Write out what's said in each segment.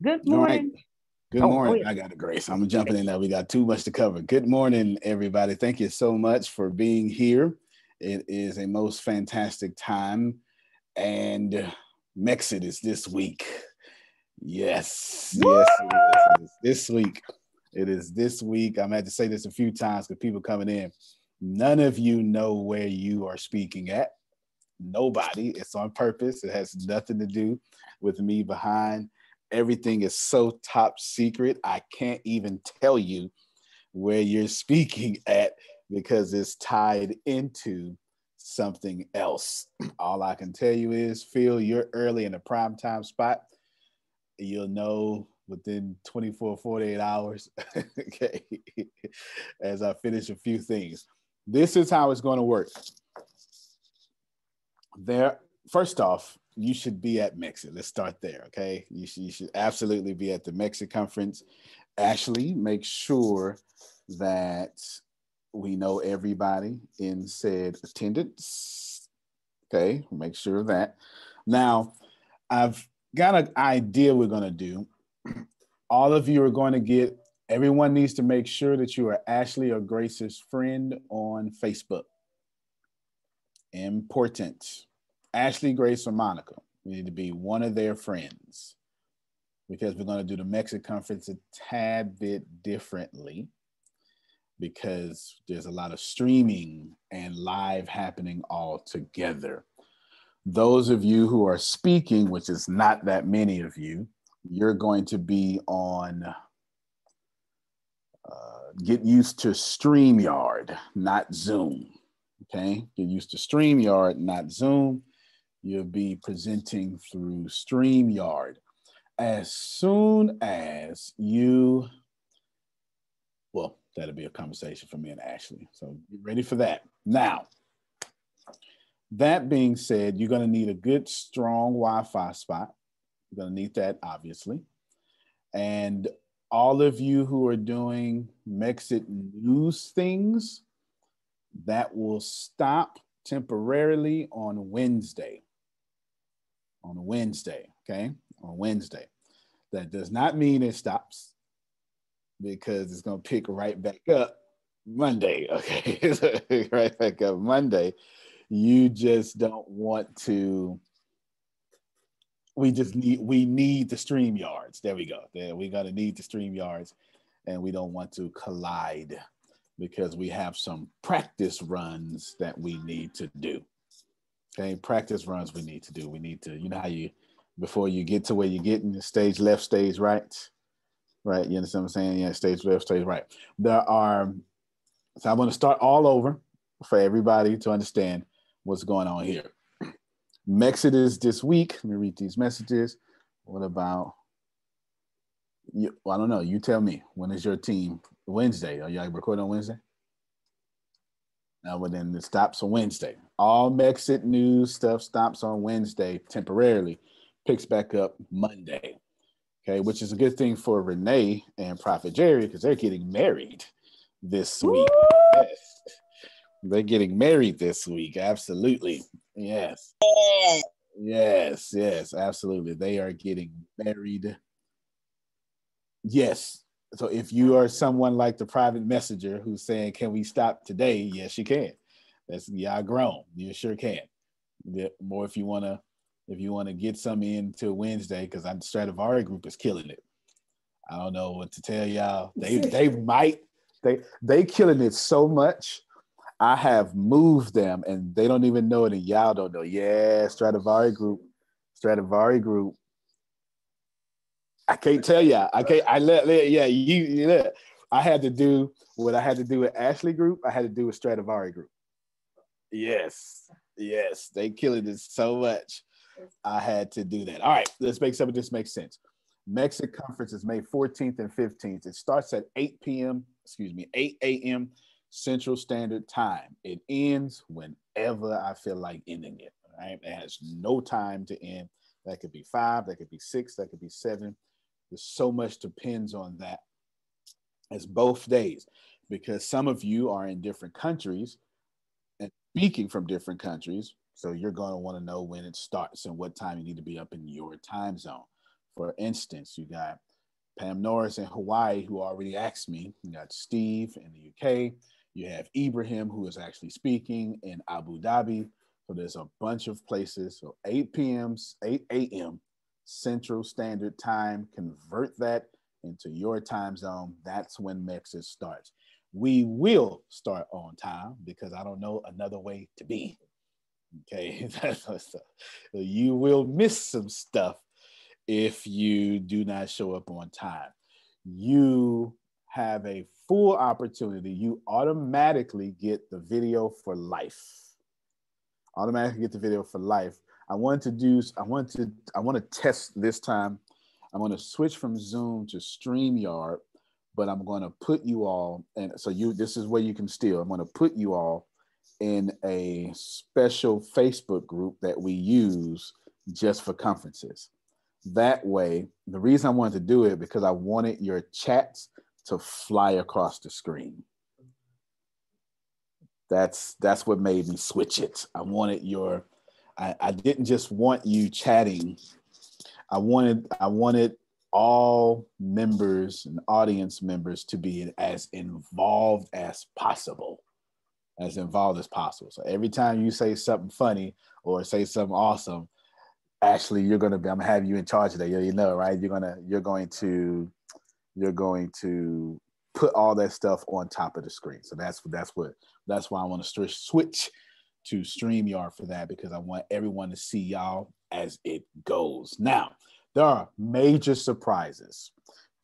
Good morning. Right. Good oh, oh morning. Oh, yeah. I got a grace. I'm jumping in now. We got too much to cover. Good morning, everybody. Thank you so much for being here. It is a most fantastic time. And Mexit is this week. Yes. Woo! Yes, it is. this week. It is this week. I'm had to say this a few times because people coming in. None of you know where you are speaking at. Nobody. It's on purpose. It has nothing to do with me behind. Everything is so top secret. I can't even tell you where you're speaking at because it's tied into something else. All I can tell you is, Phil, you're early in the prime time spot. You'll know within 24, 48 hours. okay. As I finish a few things. This is how it's going to work. There, first off, you should be at Mexit. Let's start there. Okay. You should, you should absolutely be at the Mexit conference. Ashley, make sure that we know everybody in said attendance. Okay. Make sure of that. Now, I've got an idea we're going to do. All of you are going to get, everyone needs to make sure that you are Ashley or Grace's friend on Facebook. Important. Ashley, Grace, or Monica. We need to be one of their friends because we're going to do the Mexit conference a tad bit differently because there's a lot of streaming and live happening all together. Those of you who are speaking, which is not that many of you, you're going to be on uh, get used to StreamYard, not Zoom. Okay, get used to StreamYard, not Zoom. You'll be presenting through StreamYard. As soon as you, well, that'll be a conversation for me and Ashley. So get ready for that. Now, that being said, you're going to need a good, strong Wi Fi spot. You're going to need that, obviously. And all of you who are doing Mexit news things, that will stop temporarily on Wednesday on a Wednesday. Okay, on Wednesday. That does not mean it stops because it's going to pick right back up Monday. Okay, right back up Monday. You just don't want to. We just need we need the StreamYards. There we go. There we're gonna need the StreamYards, and we don't want to collide because we have some practice runs that we need to do. Okay, practice runs we need to do. We need to, you know how you before you get to where you're getting the stage left, stage right, right? You understand what I'm saying? Yeah, stage left, stage right. There are. So I want to start all over for everybody to understand what's going on here. Mexodus this week. Let me read these messages. What about you? I don't know. You tell me. When is your team? Wednesday. Are y'all recording on Wednesday? Now, but then it stops on Wednesday. All Mexit news stuff stops on Wednesday temporarily, picks back up Monday. Okay, which is a good thing for Renee and Prophet Jerry because they're getting married this week. Yes. They're getting married this week. Absolutely. Yes. Yes, yes, absolutely. They are getting married. Yes, so if you are someone like the private messenger who's saying, "Can we stop today?" Yes, you can. That's y'all grown. You sure can. More if you wanna, if you wanna get some into Wednesday, because I'm Stradivari group is killing it. I don't know what to tell y'all. They they might they they killing it so much. I have moved them and they don't even know it, and y'all don't know. Yeah, Stradivari group, Stradivari group I can't tell y'all. I can't. I let, let yeah. You, you let, I had to do what I had to do with Ashley Group. I had to do with Stradivari Group. Yes, yes, they killing it so much. I had to do that. All right, let's make some of this make sense. Mexit Conference is May 14th and 15th. It starts at 8 p.m. Excuse me, 8 a.m. Central Standard Time. It ends whenever I feel like ending it. Right? It has no time to end. That could be five. That could be six. That could be seven there's so much depends on that as both days because some of you are in different countries speaking from different countries. So you're going to want to know when it starts and what time you need to be up in your time zone. For instance, you got Pam Norris in Hawaii, who already asked me. You got Steve in the UK. You have Ibrahim, who is actually speaking in Abu Dhabi. So there's a bunch of places. So 8 p.m., 8 a.m. Central Standard Time. Convert that into your time zone. That's when Mexus starts. We will start on time because I don't know another way to be. Okay, you will miss some stuff if you do not show up on time. You have a full opportunity. You automatically get the video for life. Automatically get the video for life. I want to do, I want to, I want to test this time. I'm going to switch from Zoom to StreamYard, but I'm going to put you all, and so you, this is where you can steal. I'm going to put you all in a special Facebook group that we use just for conferences. That way, the reason I wanted to do it because I wanted your chats to fly across the screen. That's that's what made me switch it. I wanted your I, I didn't just want you chatting. I wanted I wanted all members and audience members to be as involved as possible as involved as possible. So every time you say something funny or say something awesome, actually you're gonna be I'm gonna have you in charge of that. You, know, right? You're gonna you're going to you're going to put all that stuff on top of the screen. So that's that's what that's why I want to switch to StreamYard for that because I want everyone to see y'all as it goes. Now, there are major surprises.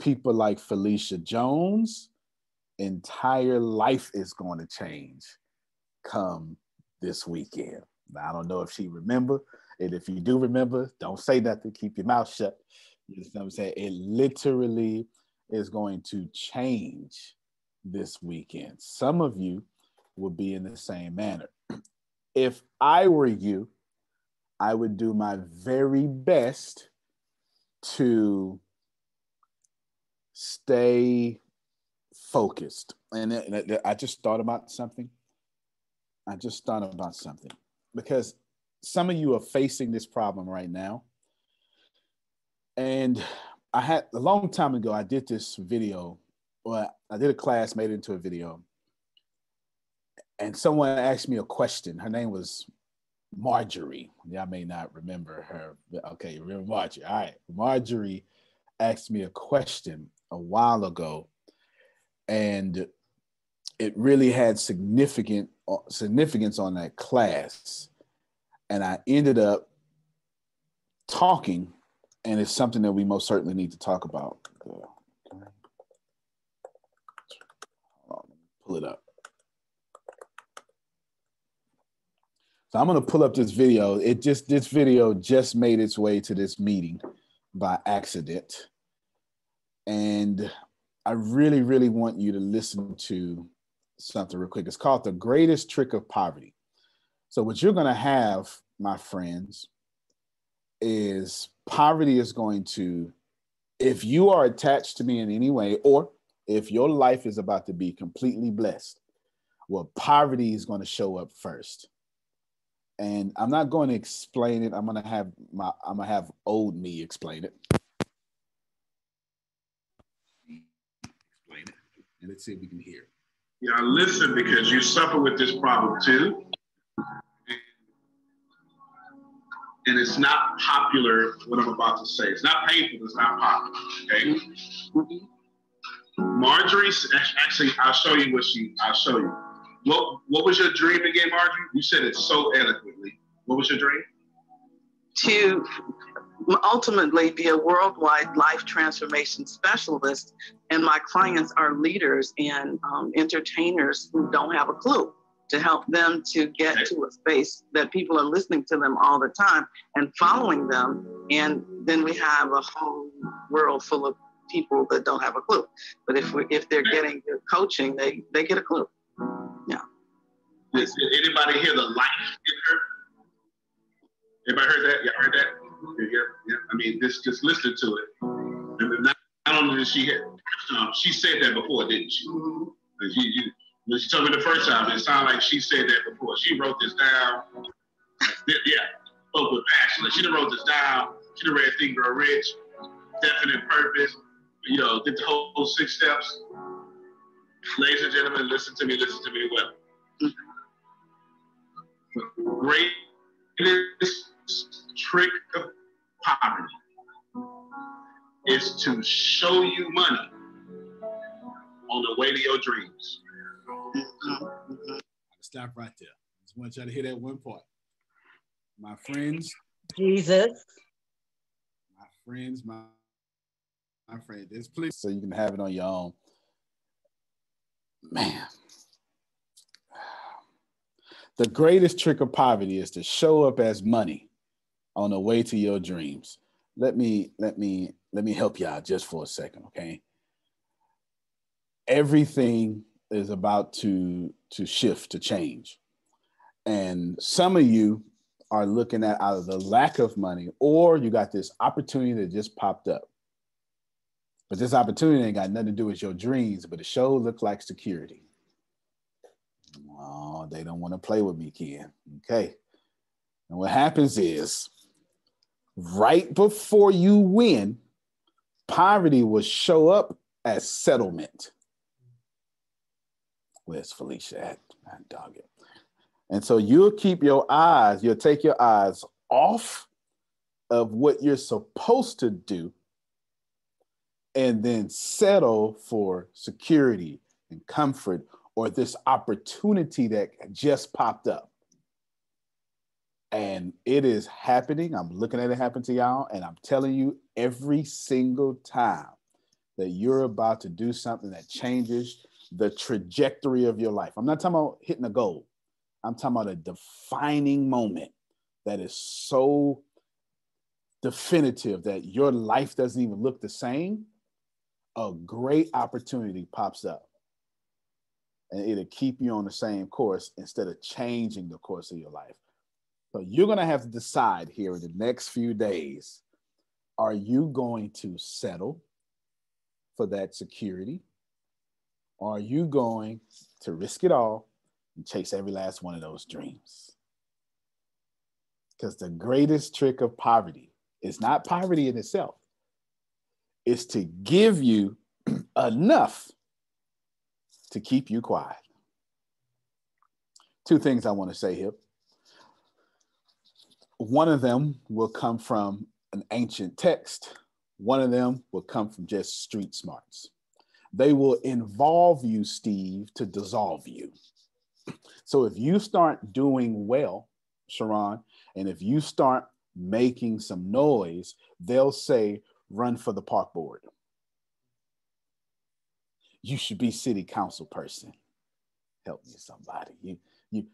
People like Felicia Jones, entire life is going to change come this weekend. Now, I don't know if she remember, and if you do remember, don't say nothing. Keep your mouth shut. You know what I'm saying? It literally is going to change this weekend. Some of you will be in the same manner. If I were you, I would do my very best to stay focused. And I just thought about something. I just thought about something because some of you are facing this problem right now. And I had a long time ago, I did this video, well, I did a class, made it into a video. And someone asked me a question. Her name was Marjorie. Y'all may not remember her. Okay, remember Marjorie. All right. Marjorie asked me a question a while ago. And it really had significant uh, significance on that class and i ended up talking and it's something that we most certainly need to talk about pull it up so i'm going to pull up this video it just this video just made its way to this meeting by accident and i really really want you to listen to something real quick. It's called The Greatest Trick of Poverty. So, what you're going to have, my friends, is poverty is going to, if you are attached to me in any way, or if your life is about to be completely blessed, well, poverty is going to show up first. And I'm not going to explain it. I'm going to have my, I'm going to have old me explain it. Explain it. And let's see if we can hear. Yeah, listen because you suffer with this problem too. And it's not popular, what I'm about to say. It's not painful, it's not popular. Okay. Mm-hmm. Marjorie, actually, I'll show you what she, I'll show you. What, what was your dream again, Marjorie? You said it so eloquently. What was your dream? To ultimately be a worldwide life transformation specialist. And my clients are leaders and um, entertainers who don't have a clue to help them to get to a space that people are listening to them all the time and following them. And then we have a whole world full of people that don't have a clue. But if we if they're getting good coaching, they they get a clue. Did anybody hear the life in her? Anybody heard that? Y'all heard that? Yeah, yeah. I mean, just just listen to it. And not, not only did she hit, um, she said that before, didn't she? Mm-hmm. She, you, when she told me the first time, it sounded like she said that before. She wrote this down. yeah, spoke with passion. She done wrote this down. She done read Think Grow Rich. definite purpose. You know, get the whole six steps. Ladies and gentlemen, listen to me, listen to me well. The greatest trick of poverty is to show you money on the way to your dreams. Stop right there. Just want y'all to hear that one part. My friends. Jesus. My friends, my my friend. This please so you can have it on your own. Man. The greatest trick of poverty is to show up as money on the way to your dreams. Let me let me let me help out just for a second, okay? Everything is about to to shift, to change. And some of you are looking at either the lack of money or you got this opportunity that just popped up. But this opportunity ain't got nothing to do with your dreams, but it sure look like security. Oh, they don't want to play with me, Ken. Okay. And what happens is right before you win, poverty will show up as settlement. Where's Felicia at? I dog it. And so you'll keep your eyes, you'll take your eyes off of what you're supposed to do and then settle for security and comfort or this opportunity that just popped up. And it is happening. I'm looking at it happen to y'all, and I'm telling you every single time that you're about to do something that changes the trajectory of your life. I'm not talking about hitting a goal. I'm talking about a defining moment that is so definitive that your life doesn't even look the same. A great opportunity pops up and it'll keep you on the same course instead of changing the course of your life. So you're going to have to decide here in the next few days are you going to settle for that security? Are you going to risk it all and chase every last one of those dreams? Because the greatest trick of poverty is not poverty in itself, it's to give you enough to keep you quiet. Two things I want to say here. One of them will come from an ancient text, one of them will come from just street smarts. They will involve you, Steve, to dissolve you. So if you start doing well, Sharon, and if you start making some noise, they'll say, run for the park board you should be city council person. Help me, somebody. You, you,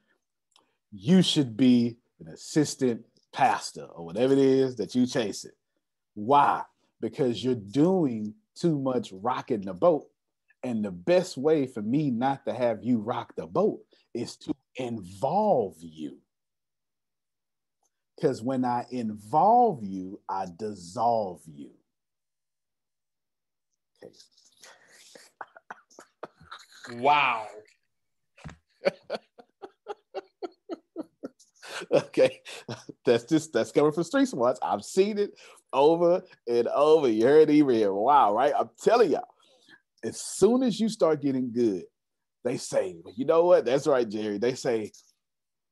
you should be an assistant pastor or whatever it is that you chase it. Why? Because you're doing too much rocking the boat. And the best way for me not to have you rock the boat is to involve you. Because when I involve you, I dissolve you. Okay, Wow. okay, that's just that's coming from Street Smarts. I've seen it over and over. You heard it here. Wow, right? I'm telling y'all, as soon as you start getting good, they say, well, you know what? That's right, Jerry. They say,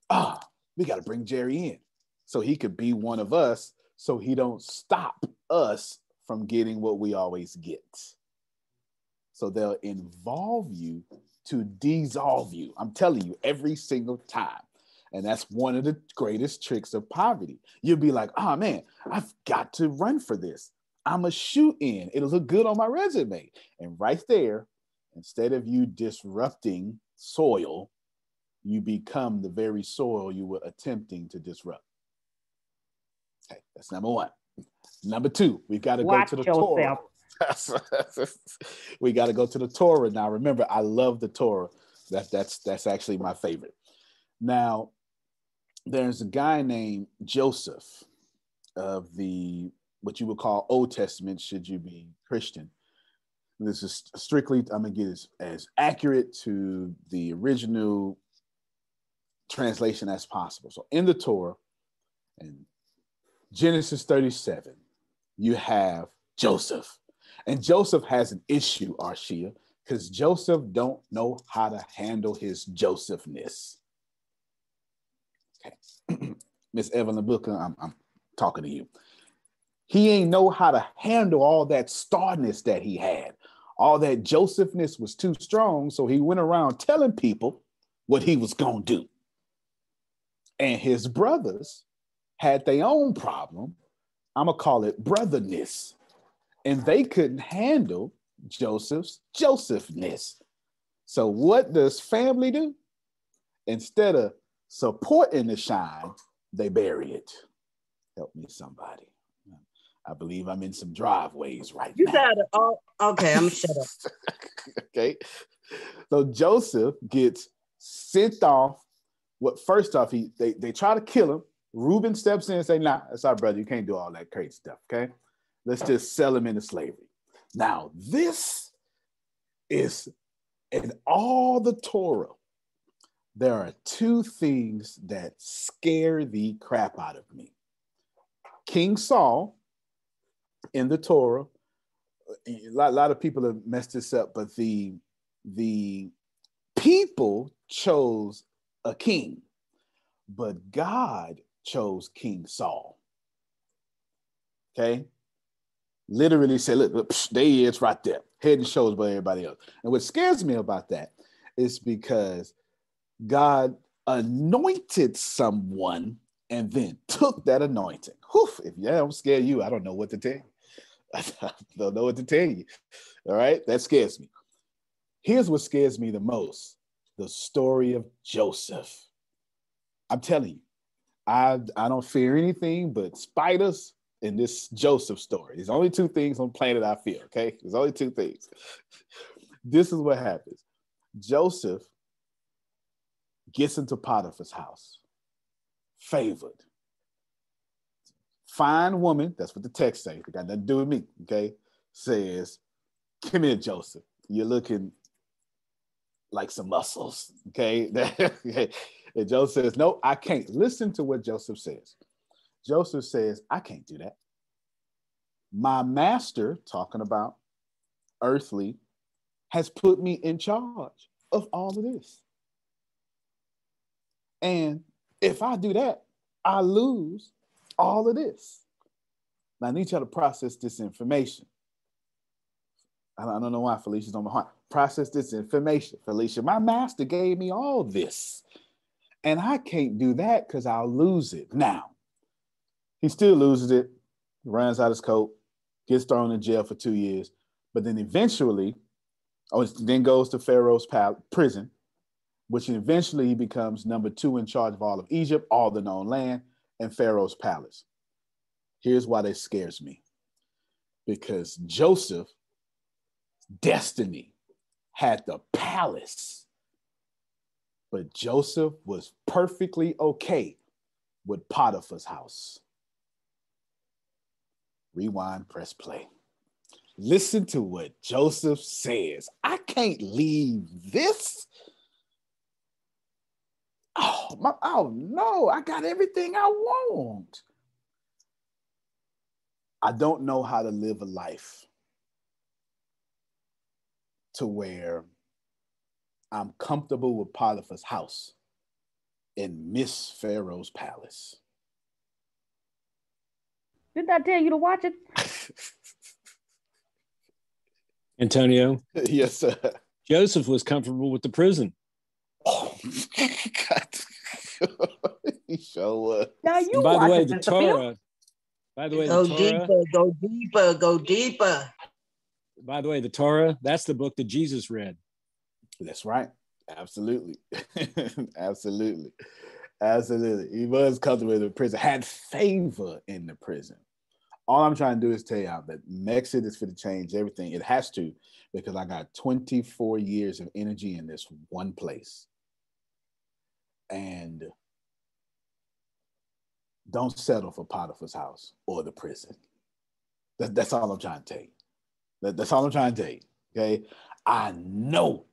ah, oh, we got to bring Jerry in so he could be one of us, so he don't stop us from getting what we always get. So they'll involve you to dissolve you. I'm telling you, every single time. And that's one of the greatest tricks of poverty. You'll be like, oh man, I've got to run for this. I'm a shoot in. It'll look good on my resume. And right there, instead of you disrupting soil, you become the very soil you were attempting to disrupt. Okay, that's number one. Number two, we've got to go to the yourself. Torah. we got to go to the Torah now. Remember, I love the Torah. That, that's that's actually my favorite. Now, there's a guy named Joseph of the what you would call Old Testament, should you be Christian. This is strictly, I'm gonna get as, as accurate to the original translation as possible. So in the Torah, in Genesis 37, you have Joseph. And Joseph has an issue, Arshia, because Joseph don't know how to handle his Josephness. Okay. Miss Evelyn Booker, I'm, I'm talking to you. He ain't know how to handle all that starness that he had. All that Josephness was too strong, so he went around telling people what he was going to do. And his brothers had their own problem. I'm going to call it brotherness. And they couldn't handle Joseph's Josephness. So, what does family do? Instead of supporting the shine, they bury it. Help me, somebody. I believe I'm in some driveways right you now. got it. Oh, okay, I'm shut up. okay. So Joseph gets sent off. What first off, he they, they try to kill him. Reuben steps in and say, nah, that's our brother. You can't do all that crazy stuff. Okay. Let's just sell them into slavery. Now, this is in all the Torah, there are two things that scare the crap out of me. King Saul in the Torah, a lot, a lot of people have messed this up, but the the people chose a king, but God chose King Saul. Okay, literally said, "Look, look psh, there he is, right there, head and shoulders above everybody else." And what scares me about that is because God anointed someone and then took that anointing. Whew, if yeah, I'm scared you, I don't know what to tell you. I don't know what to tell you. All right, that scares me. Here's what scares me the most the story of Joseph. I'm telling you, I, I don't fear anything but spiders in this Joseph story. There's only two things on planet I fear, okay? There's only two things. this is what happens Joseph gets into Potiphar's house, favored. Fine woman, that's what the text says. It got nothing to do with me, okay? Says, Come here, Joseph. You're looking like some muscles, okay? and Joseph says, No, I can't. Listen to what Joseph says. Joseph says, I can't do that. My master, talking about earthly, has put me in charge of all of this. And if I do that, I lose all of this. Now, I need y'all to process this information. I don't know why Felicia's on my heart. Process this information, Felicia. My master gave me all this, and I can't do that because I'll lose it. Now, he still loses it, runs out his coat, gets thrown in jail for two years, but then eventually, oh, then goes to Pharaoh's pal- prison, which eventually he becomes number two in charge of all of Egypt, all the known land, and Pharaoh's palace. Here's why that scares me because Joseph, destiny, had the palace, but Joseph was perfectly okay with Potiphar's house. Rewind, press play. Listen to what Joseph says. I can't leave this. Oh, my, oh no, I got everything I want. I don't know how to live a life to where I'm comfortable with Potiphar's house and miss Pharaoh's palace. Didn't I tell you to watch it? Antonio, yes, sir. Joseph was comfortable with the prison. Oh, God. he sure was. Now you And by the way, the Torah, by the way, Go the Torah, deeper, go deeper, go deeper. by the way, the Torah, that's the book that Jesus read. That's right. Absolutely. Absolutely. Absolutely. He was comfortable in the prison, had favor in the prison. All I'm trying to do is tell y'all that Mexit is for to change everything. It has to, because I got 24 years of energy in this one place. And don't settle for Potiphar's house or the prison. That, that's all I'm trying to tell you. That, that's all I'm trying to tell you. Okay. I know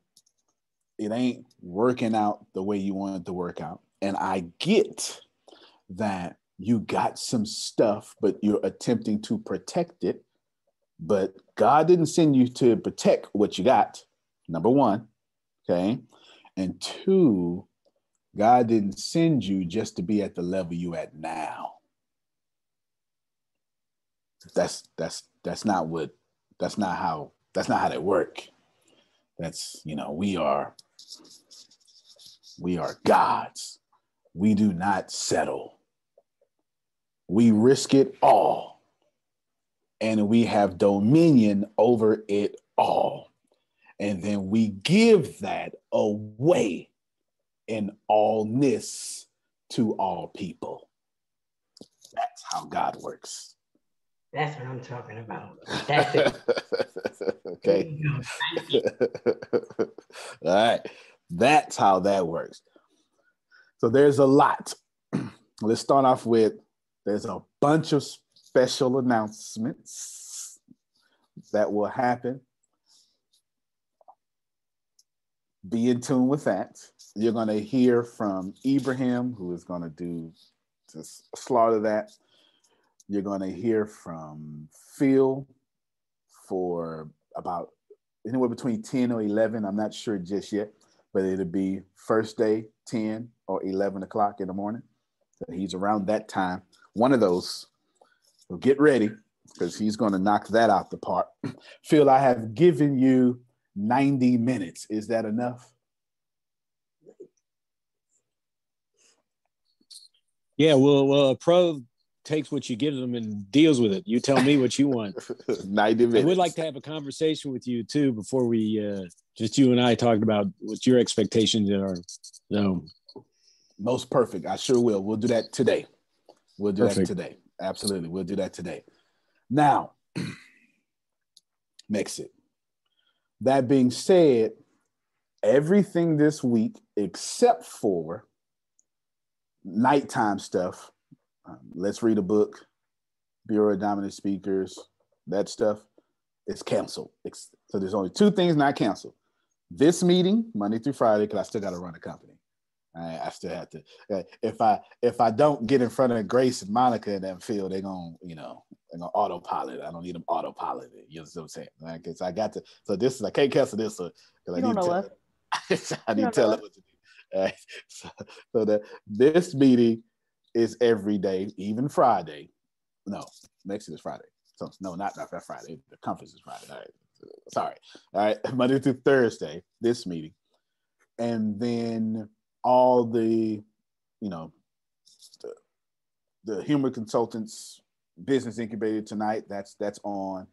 it ain't working out the way you want it to work out. And I get that you got some stuff, but you're attempting to protect it But God didn't send you to protect what you got, number one. Okay. And two, God didn't send you just to be at the level you at now. That's that's that's not what that's not how that's not how they work. That's you know, we are we are gods. We do not settle. We risk it all. And we have dominion over it all. And then we give that away in allness to all people. That's how God works. That's what I'm talking about. That's it. okay. all right. That's how that works. So there's a lot. Let's start off with there's a bunch of special announcements that will happen. Be in tune with that. You're going to hear from Ibrahim, who is going to do to slaughter that. You're going to hear from Phil for about anywhere between 10 or 11. I'm not sure just yet, but it'll be first day 10 or 11 o'clock in the morning. So he's around that time. One of those. So get ready because he's going to knock that out the park. Phil, I have given you 90 minutes. Is that enough? Yeah, well, well, a pro takes what you give them and deals with it. You tell me what you want. 90 minutes. I would like to have a conversation with you too before we uh, just you and I talked about what your expectations are. So most perfect. I sure will. We'll do that today. We'll do Perfect. that today. Absolutely. We'll do that today. Now, mix it. That being said, everything this week except for nighttime stuff. um, let's read a book, Bureau of Dominant Speakers, that stuff is canceled. Ex- So there's only two things not canceled. This meeting, Monday through Friday, because I still got to run a company. I, I still have to. uh, If I if I don't get in front of Grace and Monica in that field, they're gonna you know they're gonna autopilot. I don't need them autopiloted. You know what I'm saying? Like, 'cause I got to. So this is I can't cancel this because I You need to tell I need to tell them what to do. Right. So, so that this meeting is every day, even Friday. No, next is Friday. So no, not not that Friday. The conference is Friday. All right. Sorry. All right. Monday through Thursday, this meeting. And then all the, you know, the, the humor consultants business incubator tonight. That's that's on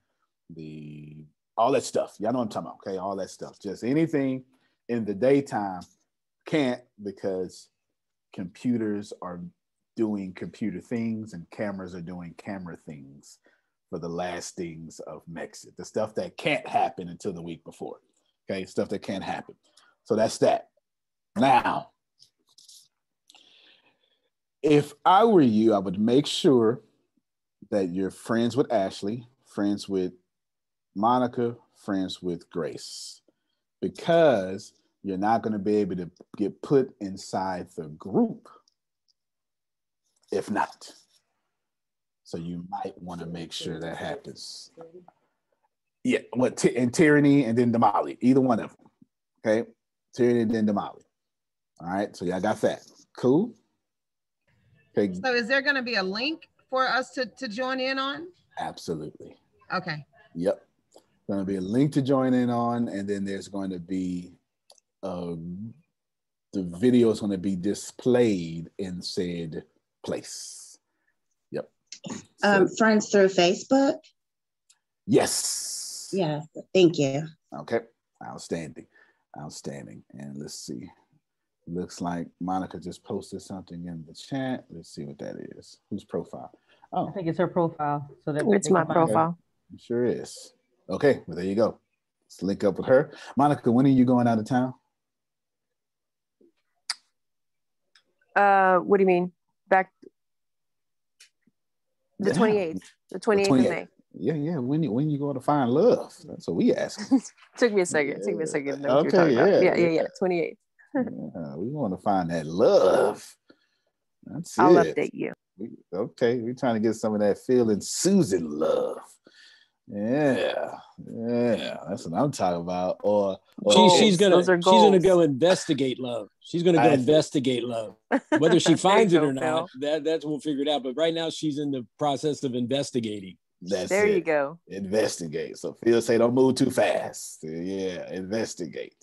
the all that stuff. Y'all know what I'm talking about. Okay, all that stuff. Just anything in the daytime can't because computers are doing computer things and cameras are doing camera things for the last things of Mexit. The stuff that can't happen until the week before. Okay, stuff that can't happen. So that's that. Now, if I were you, I would make sure that you're friends with Ashley, friends with Monica, friends with Grace, because you're not going to be able to get put inside the group if not. So you might want to make sure that happens. Yeah, what t- and tyranny and then Damali, either one of them. Okay, tyranny and then Damali. All right, so y'all got that. Cool. Okay, So is there going to be a link for us to, to join in on? absolutely. Okay. Yep. Going to be a link to join in on, and then there's going to be um, the video is going to be displayed in said place. Yep. Um, friends through Facebook. yes. Yeah, thank you. Okay. Outstanding. Outstanding. And let's see. Looks like Monica just posted something in the chat. Let's see what that is. Whose profile? Oh, I think it's her profile. So that It's my can find her. profile. it sure is. Okay. Well, there you go. Let's link up with her. Monica, when are you going out of town? Uh, what do you mean? Back the Yeah. 28th, the 28th of 28th. May. Yeah, yeah. When you when you going to find love? That's what we ask. Took me a second. Took me a second. to know what you were Okay, about. yeah, Yeah, yeah, yeah. yeah. 28th. yeah, we want to find that love. That's I'll it. update you. We- okay, we're trying to get some of that feeling Susan love. Yeah, yeah, that's what I'm talking about. Or, or She, she's gonna she's gonna go investigate love. She's gonna go I- investigate love. Whether she finds it or not, Phil. that that's we'll figure it out. But right now she's in the process of investigating. that's There it. you go. Investigate. So Phil say, don't move too fast. Yeah, investigate,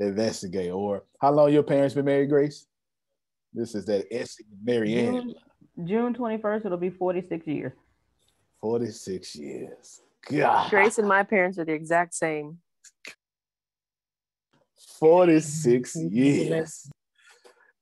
investigate. Or how long your parents been married, Grace? This is that S Marianne. June, June 21st, it'll be 46 years. 46 years. God. Grace and my parents are the exact same. 46 mm-hmm. years.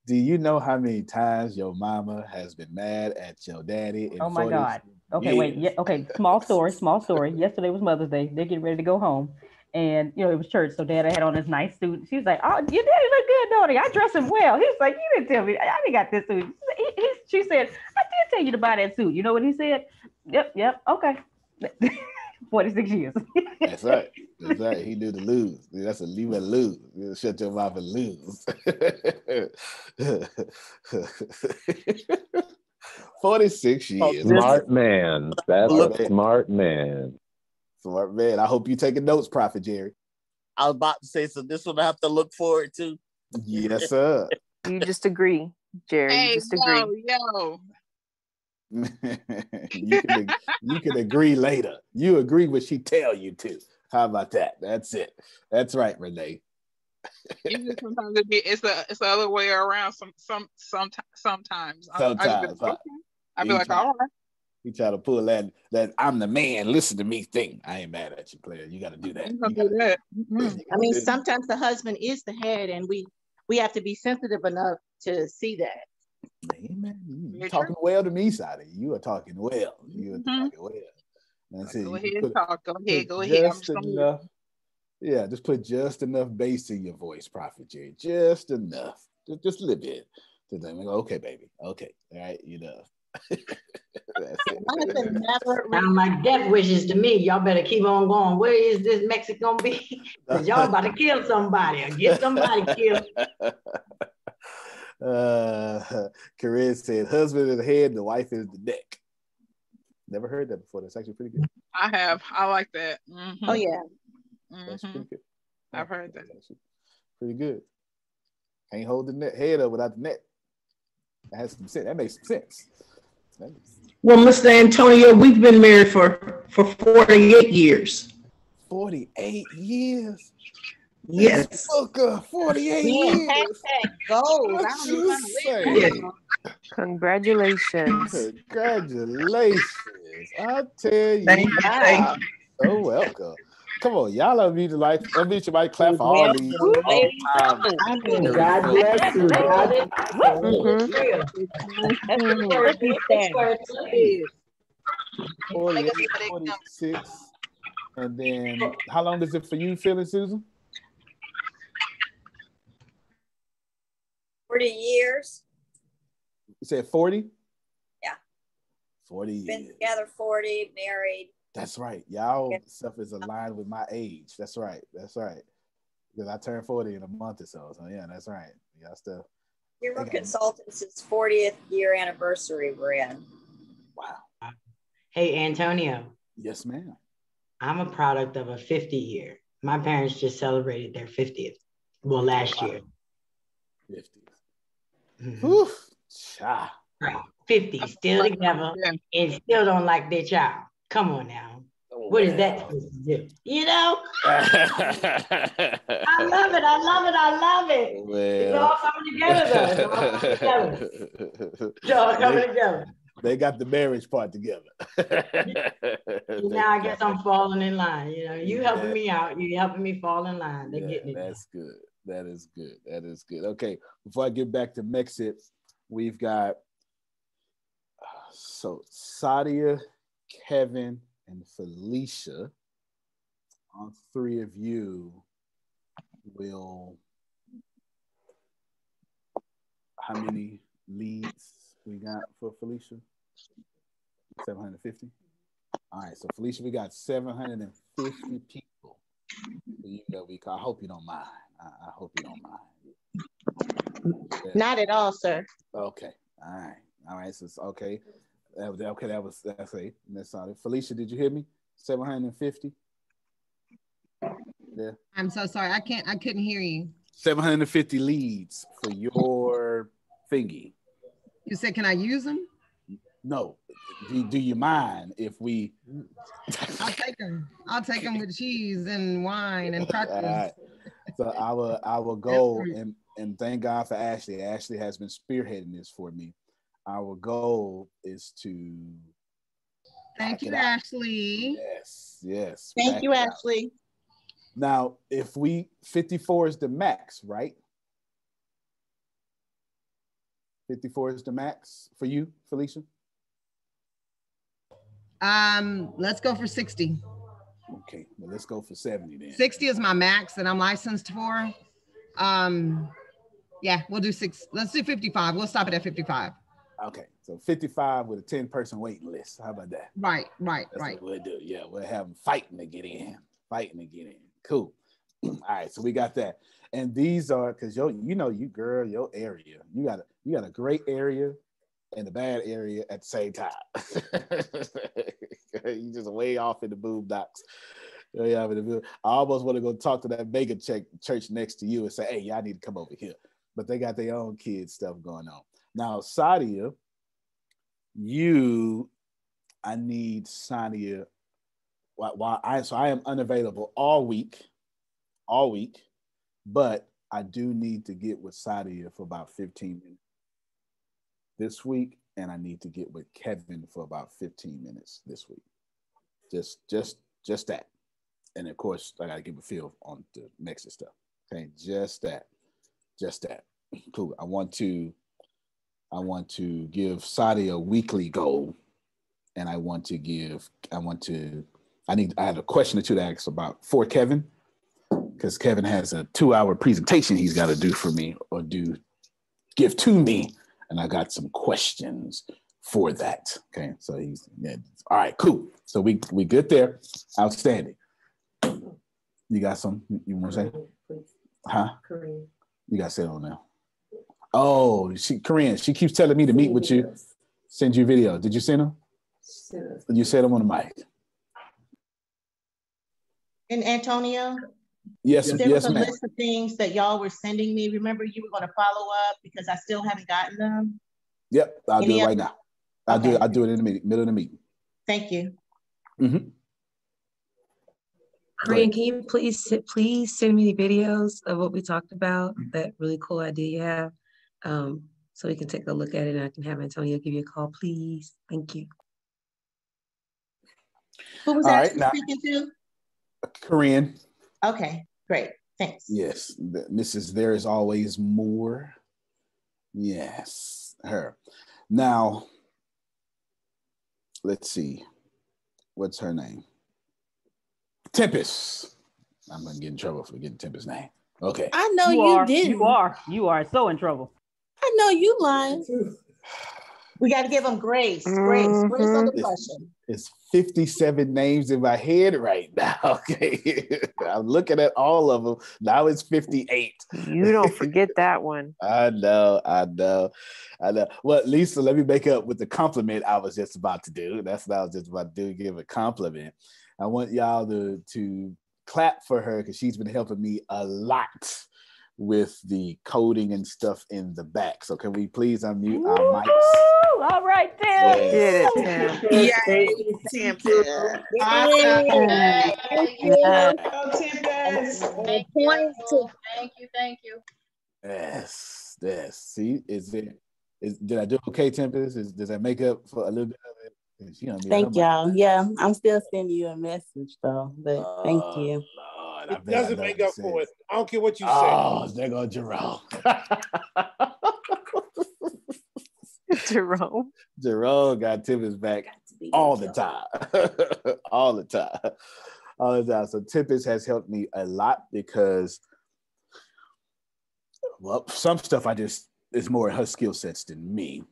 Do you know how many times your mama has been mad at your daddy? in Oh my God. Okay, wait. Yeah, okay, small story, small story. Yesterday was Mother's Day. They're getting ready to go home. And you know, it was church. So dad had on his nice suit. She was like, Oh, your daddy look good, don't he? I dress him well. He's like, You didn't tell me. I didn't got this suit. He, he, she said, I did tell you to buy that suit. You know what he said? Yep, yep, okay. 46 years. That's right. That's right. He knew to lose. That's a leave and lose. You shut your mouth and lose. 46 years. Smart man. That's Look- a smart man. Smart man. I hope you taking notes, Prophet Jerry. I was about to say, so this one I have to look forward to. Yes, sir. You just agree, Jerry. Hey, you just agree. yo, yo. you, can, ag- you can agree later. You agree what she tell you to. How about that? That's it. That's right, Renee. It's just sometimes it be it's the it's the other way around. Some some some sometimes. I- I just be like, okay. I'd be You like, try- all right. He try to pull that that I'm the man, listen to me thing. I ain't mad at you, player. You got to do that. I'm You gotta- do that. you. I mean, sometimes the husband is the head, and we we have to be sensitive enough to see that. Amen. You Very talking well to me, Sadie. You are talking well. You are Mhm. talking well. And see, Go ahead put- and talk. Go ahead. Go ahead. I'm Just just enough. Yeah, just put just enough bass in your voice, Prophet Jerry. Just enough. Just, just a little bit. To them, go, okay, baby. Okay. All right, you know. That's it. My Sound like death wishes to me. Y'all better keep on going. Where is this Mexican gonna be? Cause y'all about to kill somebody or get somebody killed. Uh, Corinne said, husband is the head, the wife is the neck. Never heard that before. That's actually pretty good. I have. I like that. Mhm. Oh yeah. That's Mhm. pretty good. I've heard that. Pretty good. Can't hold the net, head up without the neck. That has some sense. That makes some sense. Makes- Well, Mr. Antonio, we've been married for, for 48 years. 48 years. Yes. Booker, 48 years. hashtag goals. I What don't you know how to say? live that long. Congratulations. Congratulations. I tell you. Thank you, thank Oh, welcome. Come on, y'all unmute the mic. Unmute your mic. Clap for all these all time. I mean, God bless you. God bless you. That's the word. That's where it is. 48, 46. And then how long is it for you, Phil and Susan? 40 years. You said 40? Yeah. 40 Been years. together 40, married. That's right. Y'all stuff is aligned with my age. That's right. That's right. Because I turned 40 in a month or so. So yeah, that's right. Y'all stuff. Hero Okay. Consultants' 40th year anniversary we're in. Wow. Hey, Antonio, Yes, ma'am. I'm a product of a 50 year. My parents just celebrated their 50th. Well, last year. 50. Mhm. Whew. Cha. 50, still together, and still don't like their child. Come on now. What is that supposed to do? You know? I love it. I love it. I love it. It's well, all coming together, though. It's all coming together. It's all coming they, together. they got the marriage part together. Now I guess I'm falling in line. You know, you helping me out. You helping me fall in line. They're Yeah, getting it. that's good. That is good. That is good. Okay, before I get back to Mexit, we've got uh, so Sadia, Kevin, and Felicia. All three of you will. How many leads we got for Felicia? 750. All right, so Felicia, we got 750 people you that week. I hope you don't mind. I, I hope you don't mind. Yeah. Not at all, sir. Okay. All right. All right. So it's okay. That was okay. That was that's okay. That's solid. Felicia, did you hear me? 750. Yeah. I'm so sorry. I can't. I couldn't hear you. 750 leads for your thingy. You said, can I use them? No. Do, do you mind if we I'll take them. I'll take them with cheese and wine and crackers. All right. So I will I will go and and thank God for Ashley. Ashley has been spearheading this for me. Our goal is to Thank you. Ashley. Yes, yes. Thank you, it out. Ashley. Now, if we 54 is the max, right? 54 is the max for you, Felicia? Um, let's go for 60. Okay, well, let's go for 70 then. 60 is my max that I'm licensed for. Um, yeah, we'll do six. Let's do 55. We'll stop it at 55. Okay, so 55 with a 10 person waiting list. How about that? Right, right, That's right. what we'll do. Yeah, we'll have them fighting to get in, fighting to get in. Cool. All right, so we got that. And these are because yo, you know, you girl, your area. You got a you got a great area and the bad area at the same time. you just way off in the boondocks. Way off in the boom. I almost want to go talk to that mega check church next to you and say, hey, y'all need to come over here. But they got their own kids stuff going on. Now, Sadia, you, I need Sadia. Why, while I so I am unavailable all week, all week, but I do need to get with Sadia for about 15 minutes this week, and I need to get with Kevin for about 15 minutes this week. Just, just, just that. And of course, I gotta give a feel on the Mexican stuff. Okay, just that, just that. Cool. I want to, I want to give Sadia a weekly goal, and I want to give, I want to, I need, I had a question or two to ask about for Kevin, because Kevin has a two-hour presentation he's got to do for me or do, give to me, and I got some questions for that. Okay, so he's yeah. all right, cool. So we we good there, outstanding. You got some you want to say? Huh? Korean. You got to say it on now. Oh, she Korean. She keeps telling me to meet with you. Send you video. Did you send them? Did you said them on the mic. And Antonio, Yes, there yes, was a ma'am. list of things that y'all were sending me. Remember, you were going to follow up because I still haven't gotten them. Yep, I'll do Any it right now. I'll do it. I'll do it in the meeting, middle of the meeting. Thank you. Mm-hmm. Korean, can you please please send me the videos of what we talked about? That really cool idea you have, um, so we can take a look at it and I can have Antonio give you a call, please. Thank you. Who was All that right, now- speaking to? Korean. Okay, great. Thanks. Yes, the- Mrs. There is always more. Yes, her. Now, let's see. What's her name? Tempest. I'm gonna get in trouble for getting Tempest's name. Okay. I know you, you, are, didn't. You are. You are so in trouble. I know you lying. We got to give them grace. Grace. Grace under Mhm. pressure. It's 57 names in my head right now. Okay. I'm looking at all of them. Now it's 58. You don't forget that one. I know, I know, I know. Well, Lisa, let me make up with the compliment I was just about to do. That's what I was just about to do, give a compliment. I want y'all to to clap for her because she's been helping me a lot with the coding and stuff in the back. So can we please unmute our mics? Woo! All right, Tim. Yes. Get it, Tim. Yay, Tempest. Thank you. Yes. Thank you. Thank you. Thank you. Yes, yes. See, is it is did I do okay, Tempest? Is does that make up for a little bit of it? She Thank y'all. Yeah, I'm still sending you a message though, but thank Oh, you. Lord, I It I doesn't know make up it for it. I don't care what you Oh, say. Oh, there go Jerome. Jerome. Jerome got Tempest back all the time. all the time. All the time. So Tempest has helped me a lot because well, some stuff I just it's more her skill sets than me,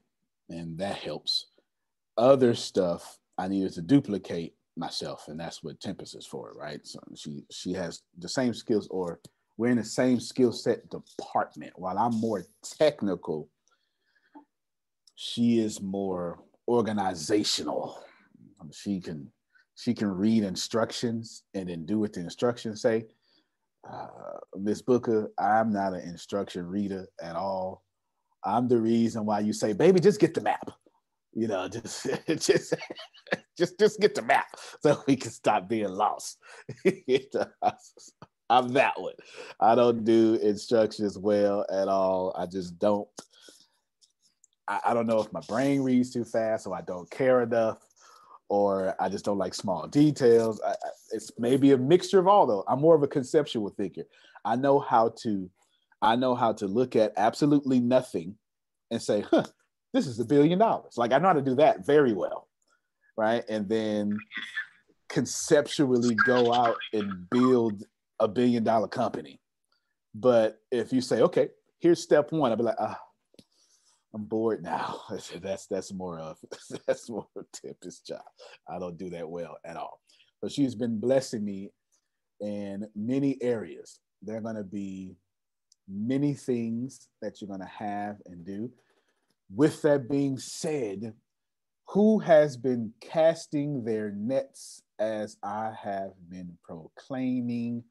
and that helps. Other stuff I needed to duplicate myself, and that's what Tempest is for, right? So she she has the same skills, or we're in the same skill set department. While I'm more technical, she is more organizational. She can she can read instructions and then do what the instructions say. Uh, Miss Booker, I'm not an instruction reader at all. I'm the reason why you say, baby, just get the map. You know, just just just just get the map so we can stop being lost. I'm that one. I don't do instructions well at all. I just don't. I, I don't know if my brain reads too fast, or I don't care enough, or I just don't like small details. I, I, it's maybe a mixture of all though. I'm more of a conceptual thinker. I know how to, I know how to look at absolutely nothing and say, huh, this is a billion dollars. Like I know how to do that very well. Right. And then conceptually go out and build a billion dollar company. But if you say, okay, here's step one, I'll be like, ah, I'm bored now. That's that's more of that's more of job. I don't do that well at all. But she's been blessing me in many areas. There are going to be many things that you're going to have and do. With that being said, who has been casting their nets as I have been proclaiming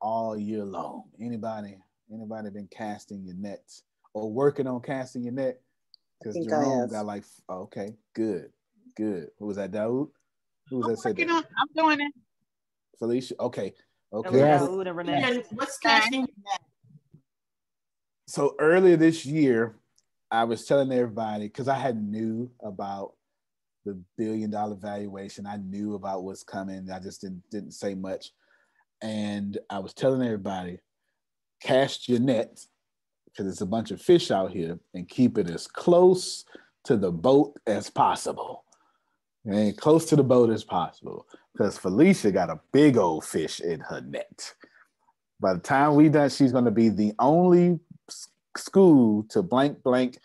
all year long? Anybody? Anybody been casting your nets or working on casting your net? Because Jerome got like, oh, okay, good, good. Who was that, Daoud? Who was I'm that? Said working that? on, I'm doing it. Felicia. Okay, okay. Daoud and Renee. And what's casting? so earlier this year, I was telling everybody because I had knew about the billion dollar valuation. I knew about what's coming. I just didn't didn't say much. And I was telling everybody, cast your net because it's a bunch of fish out here and keep it as close to the boat as possible. And close to the boat as possible. Because Felicia got a big old fish in her net. By the time we done, she's going to be the only school to blank, blank,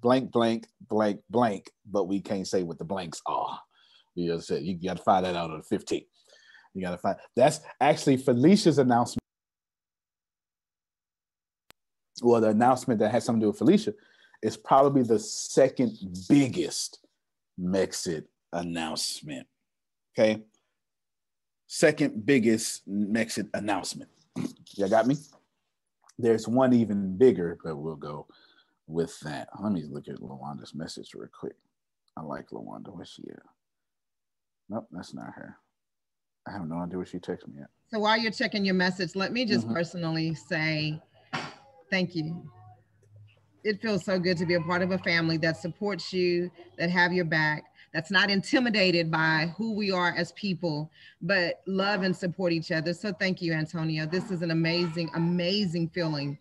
blank, blank, blank, blank, but we can't say what the blanks are. You just said you got to find that out on the 15th. You got to find that's actually Felicia's announcement. Well, the announcement that has something to do with Felicia is probably the second biggest Mexit announcement. Okay. Second biggest Mexit announcement. Y'all got me? There's one even bigger, but we'll go with that. Let me look at Lawanda's message real quick. I like Lawanda. Where's she at? Nope, that's not her. I have no idea what she texted me at. So while you're checking your message, let me just Mhm. personally say thank you. It feels so good to be a part of a family that supports you, that have your back, that's not intimidated by who we are as people, but love and support each other. So thank you, Antonio. This is an amazing, amazing feeling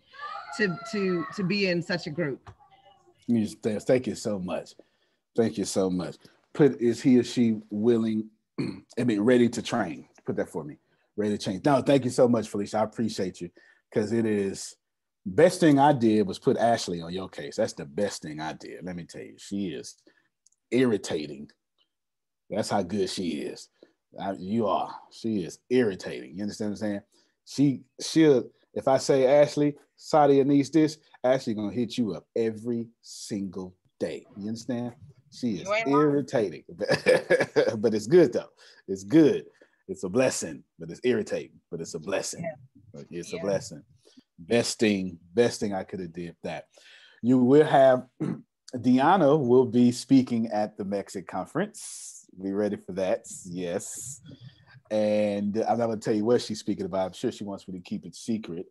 to to to be in such a group. Thank you so much. Thank you so much. Put is he or she willing? I mean, ready to train. Put that for me. Ready to change. No, thank you so much, Felicia. I appreciate you because it is best thing I did was put Ashley on your case. That's the best thing I did. Let me tell you, she is irritating. That's how good she is. I- you are. She is irritating. You understand what I'm saying? She she'll if I say Ashley, Sadia needs this, Ashley gonna hit you up every single day. You understand? She is You ain't lying. irritating, but it's good though. It's good. It's a blessing, but it's irritating, but it's a blessing. But It's a blessing. Best thing, best thing I could have did that. You will have Deanna will be speaking at the Mexit conference. Be ready for that. Yes. And I'm not going to tell you what she's speaking about. I'm sure she wants me to keep it secret,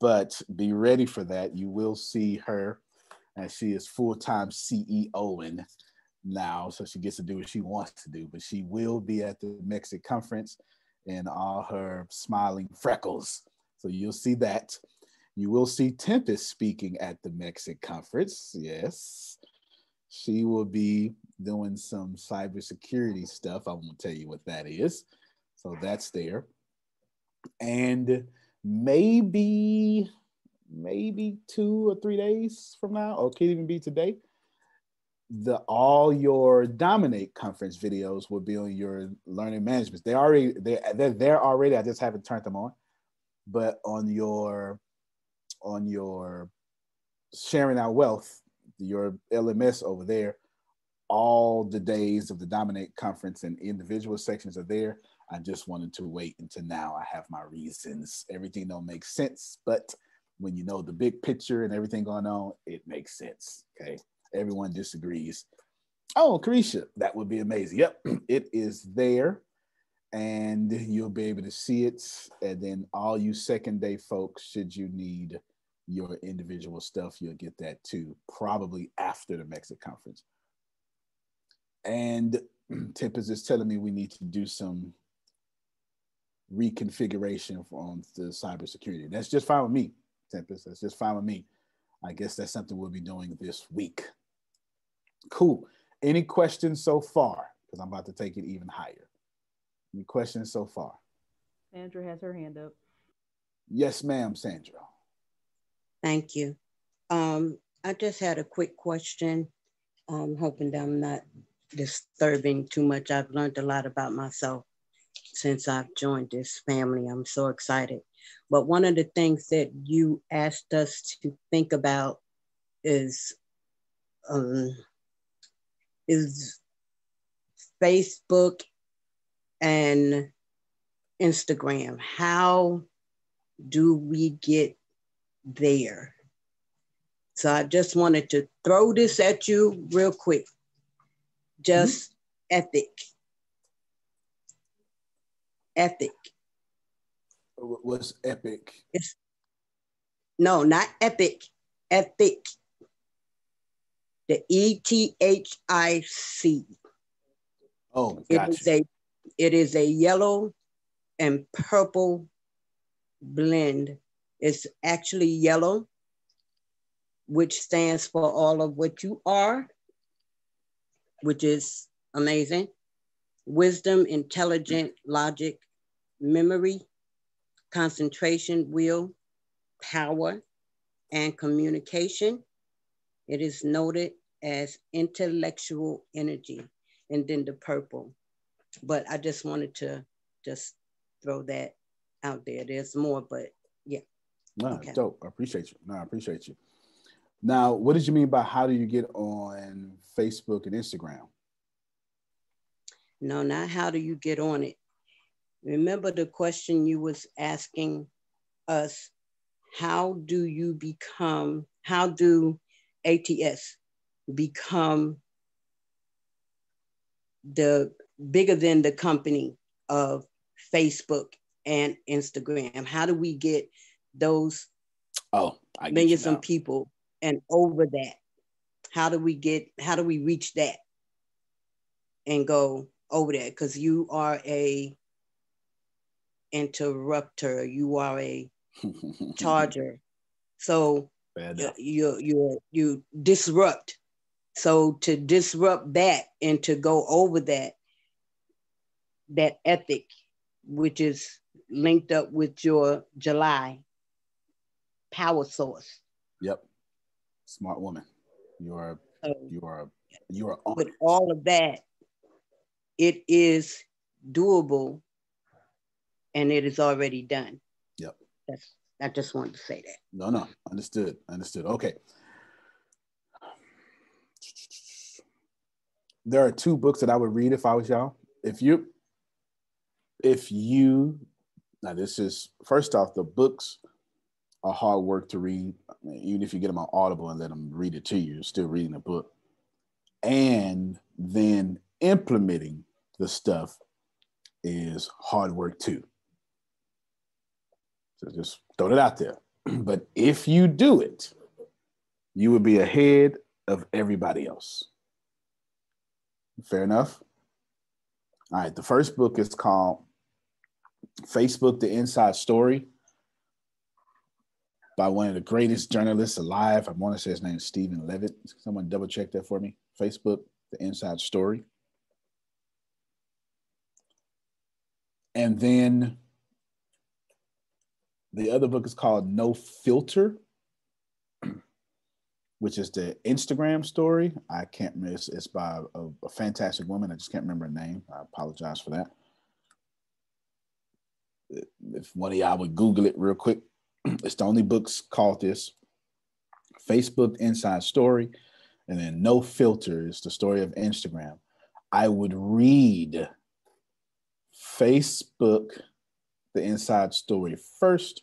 but be ready for that. You will see her, and she is full time CEO in now, so she gets to do what she wants to do. But she will be at the Mexit conference in all her smiling freckles. So you'll see that. You will see Tempest speaking at the Mexit conference. Yes. She will be doing some cybersecurity stuff. I won't tell you what that is. So that's there. And maybe, maybe two or three days from now, or could even be today, the all your dominate conference videos will be on your learning management. They already they they're there already. I just haven't turned them on. But on your on your sharing our wealth, your LMS over there, all the days of the Dominate Conference and individual sections are there. I just wanted to wait until now. I have my reasons. Everything don't make sense, but when you know the big picture and everything going on, it makes sense. Okay. Everyone disagrees. Oh, Carisha, that would be amazing. Yep, it is there. And you'll be able to see it. And then all you second day folks, should you need your individual stuff, you'll get that too, probably after the Mexican conference. And Tempest is telling me we need to do some reconfiguration on the cybersecurity. That's just fine with me, Tempest. That's just fine with me. I guess that's something we'll be doing this week. Cool. Any questions so far? Because I'm about to take it even higher. Any questions so far? Sandra has her hand up. Yes, ma'am, Sandra. Thank you. Um, I just had a quick question. I'm hoping that I'm not disturbing too much. I've learned a lot about myself since I've joined this family. I'm so excited. But one of the things that you asked us to think about is um, is Facebook and Instagram. How do we get there? So I just wanted to throw this at you real quick. Just mm-hmm. ethic. Ethic. What's epic? It's, no, not epic. Ethic. The E T H I C. Oh, gotcha. it is a it is a yellow and purple blend. It's actually yellow, which stands for all of what you are, which is amazing. Wisdom, intelligent, logic, memory, concentration, will, power, and communication. It is noted as intellectual energy, and then the purple. But I just wanted to just throw that out there. There's more, but No, okay. dope. I appreciate you. No, I appreciate you. Now, what did you mean by how do you get on Facebook and Instagram? No, not how do you get on it. Remember the question you was asking us, how do you become, how do ATS become the bigger than the company of Facebook and Instagram? How do we get those oh millions of people and over that? How do we get how do we reach that and go over that? Because you are a interrupter, you are a charger. So you you you disrupt. So to disrupt that and to go over that, that ethic, which is linked up with your July power source. Yep. Smart woman. You are so you are you are on. With all of that, it is doable and it is already done. Yep. That's I just wanted to say that. No, no, understood. Understood. Okay. There are two books that I would read if I was y'all. If you, if you, now this is first off, the books are hard work to read. I mean, even if you get them on Audible and let them read it to you, you're still reading a book. And then implementing the stuff is hard work too. So just throw it out there. but if you do it, you will be ahead of everybody else. Fair enough? All right, the first book is called Facebook The Inside Story by one of the greatest journalists alive. I want to say his name is Steven Levitt. Someone double check that for me. Facebook The Inside Story. And then the other book is called No Filter, which is the Instagram story. I can't miss. It's by a, a, fantastic woman. I just can't remember her name. I apologize for that. If one of y'all would Google it real quick, it's the only books called this. Facebook Inside Story. and then no filter is the story of Instagram. I would read Facebook, the inside story first,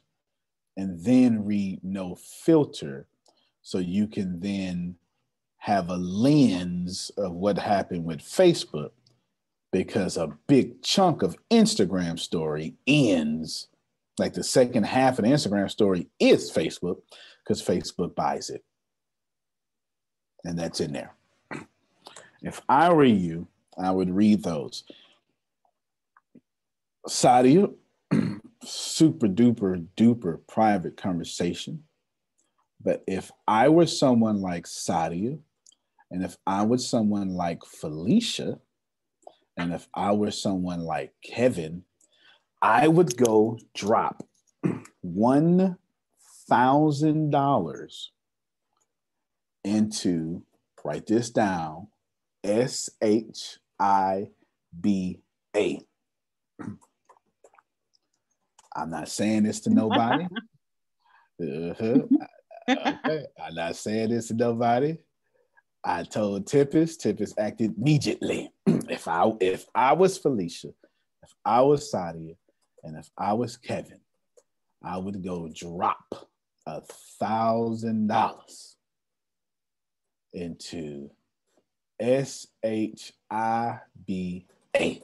and then read no filter so you can then have a lens of what happened with Facebook because a big chunk of Instagram story ends like the second half of the Instagram story is Facebook because Facebook buys it. And that's in there. If I were you, I would read those. Sadia, super duper duper private conversation. But if I were someone like Sadia, and if I was someone like Felicia, and if I were someone like Kevin, I would go drop one thousand dollars into write this down S H I B A. I'm not saying this to nobody. uh-huh. okay. I'm not saying this to nobody. I told Tempest, Tempest acted immediately. if I if I was Felicia, if I was Sadia, and if I was Kevin, I would go drop a thousand dollars into S H I B A.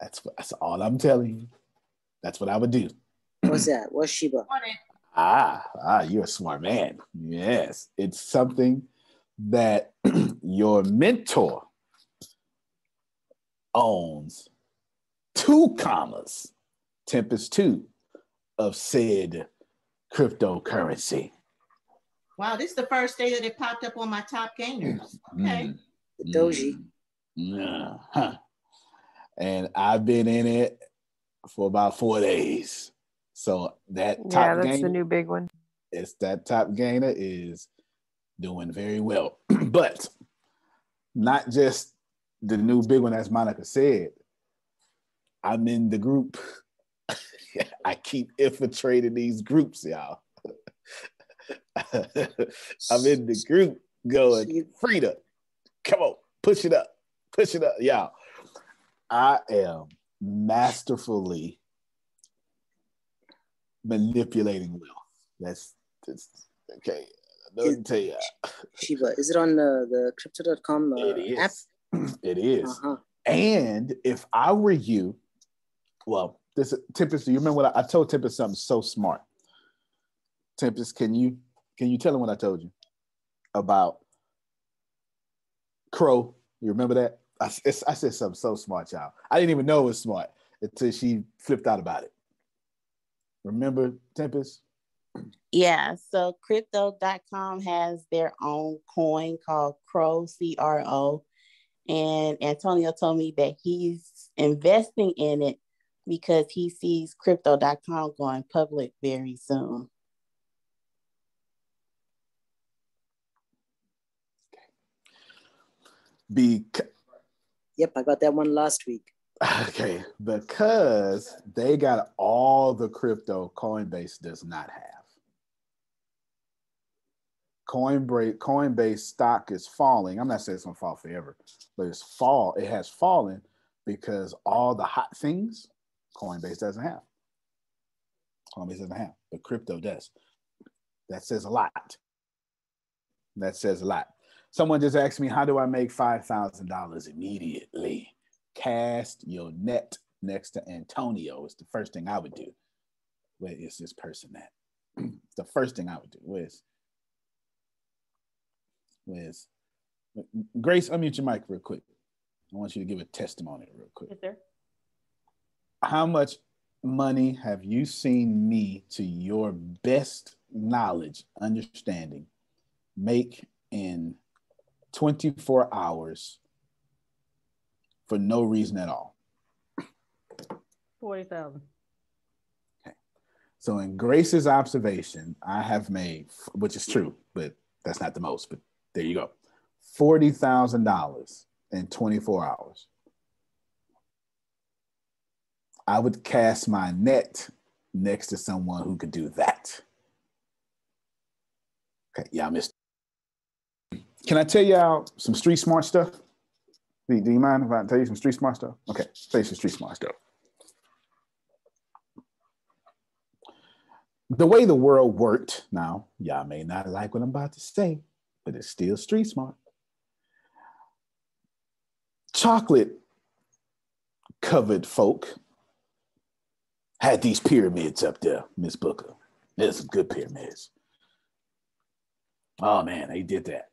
That's what, that's all I'm telling you. That's what I would do. What's that? What's Shiba? Ah, ah, you're a smart man. Yes, it's something that your mentor owns two commas, Tempest 2 of said cryptocurrency. Wow, this is the first day that it popped up on my top gainers. Mm, okay. Mm, the Doji. Yeah. Huh. And I've been in it for about four days. So that top Yeah, that's gainer, the new big one. it's that top gainer is doing very well. but not just the new big one, as Monica said. I'm in the group. I keep infiltrating these groups, y'all. I'm in the group going, Frida, come on, push it up, push it up, y'all. I am masterfully manipulating wealth. That's, that's okay. Let me tell you. Shiba, is it on the, the crypto.com uh, It app? Is. It is. Uh-huh. And if I were you, well, this Tempest, do you remember what I, I told Tempest something so smart? Tempest, can you can you tell him what I told you about CRO? You remember that? I, it's- I said something so smart, y'all. I didn't even know it was smart until she flipped out about it. Remember, Tempest? Yeah, so crypto.com has their own coin called CRO, C R O. And Antonio told me that he's investing in it because he sees crypto.com going public very soon. Be Yep, I got that one last week. okay, because they got all the crypto Coinbase does not have. Coinbase Coinbase stock is falling. I'm not saying it's gonna fall forever, but it's fall. It has fallen because all the hot things Coinbase doesn't have. Coinbase doesn't have, but crypto does. That says a lot. That says a lot. Someone just asked me, how do I make five thousand dollars immediately? Cast your net next to Antonio is the first thing I would do. Where is this person at? the first thing I would do. Where's Where's Grace? Unmute your mic real quick. I want you to give a testimony real quick. Yes, sir. How much money have you seen me, to your best knowledge, understanding, make in 24 hours for no reason at all? Forty thousand. So, in Grace's observation, I have made, which is true, but that's not the most, but there you go $40,000 in 24 hours. I would cast my net next to someone who could do that. Okay, yeah, I missed. Can I tell y'all some street smart stuff? Do, do you mind if I tell you some street smart stuff? Okay, you some street smart stuff. The way the world worked now, y'all may not like what I'm about to say, but it's still street smart. Chocolate covered folk had these pyramids up there, Miss Booker. There's some good pyramids. Oh man, they did that.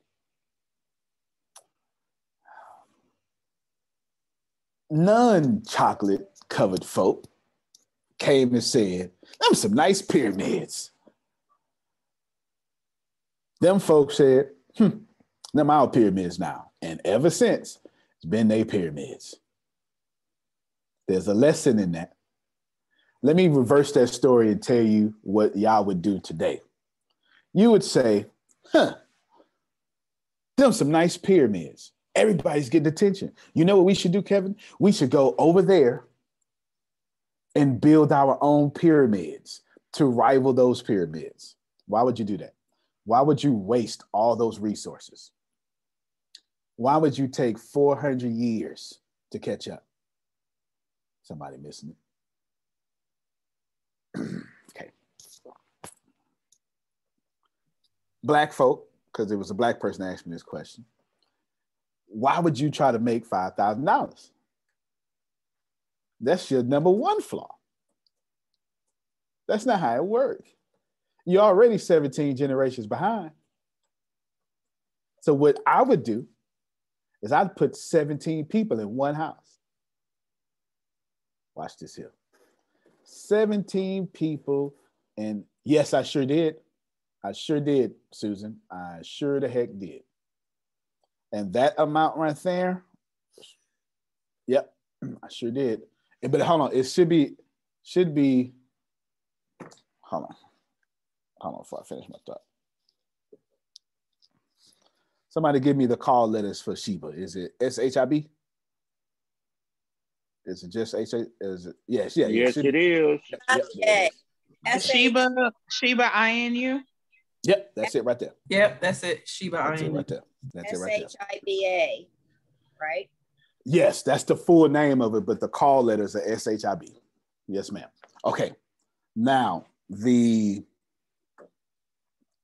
Non chocolate covered folk came and said, Them some nice pyramids. Them folks said, hmm, them our pyramids now. And ever since, it's been their pyramids. There's a lesson in that. Let me reverse that story and tell you what y'all would do today. You would say, huh, them some nice pyramids. Everybody's getting attention. You know what we should do, Kevin? We should go over there and build our own pyramids to rival those pyramids. Why would you do that? Why would you waste all those resources? Why would you take 400 years to catch up? Somebody missing it. okay. Black folk, because it was a black person asked me this question. Why would you try to make $5,000? That's your number one flaw. That's not how it works. You're already 17 generations behind. So, what I would do is I'd put 17 people in one house. Watch this here 17 people. And yes, I sure did. I sure did, Susan. I sure the heck did. And that amount right there, yep, I sure did. But hold on, it should be, should be, hold on. Hold on before I finish my thought. Somebody give me the call letters for Shiba. Is it S H I B? Is it just H? Is it? Yes, yeah. Yes, it, it is. Yep, Shiba, Shiba INU. Yep, that's it right there. Yep, that's it. Shiba That's it INU. right there. That's it right there. S-H-I-B-A, right? Yes, that's the full name of it, but the call letters are S H I B. Yes, ma'am. Okay. Now the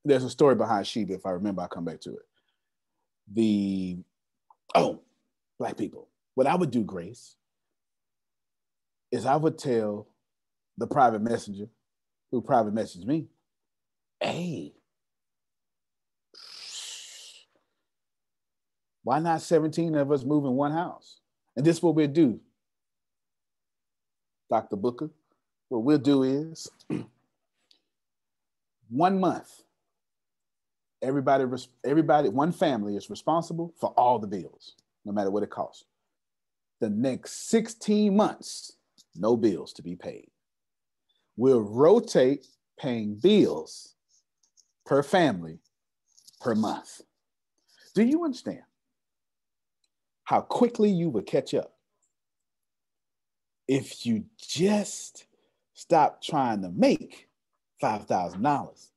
there's a story behind Shiba. If I remember, I'll come back to it. The oh, black people. What I would do, Grace, is I would tell the private messenger who private messaged me, hey, why not 17 of us move in one house? And this is what we'll do, Dr. Booker. What we'll do is one month, everybody, everybody, one family is responsible for all the bills, no matter what it costs. The next 16 months, no bills to be paid. We'll rotate paying bills per family per month. Do you understand how quickly you would catch up if you just stop trying to make $5,000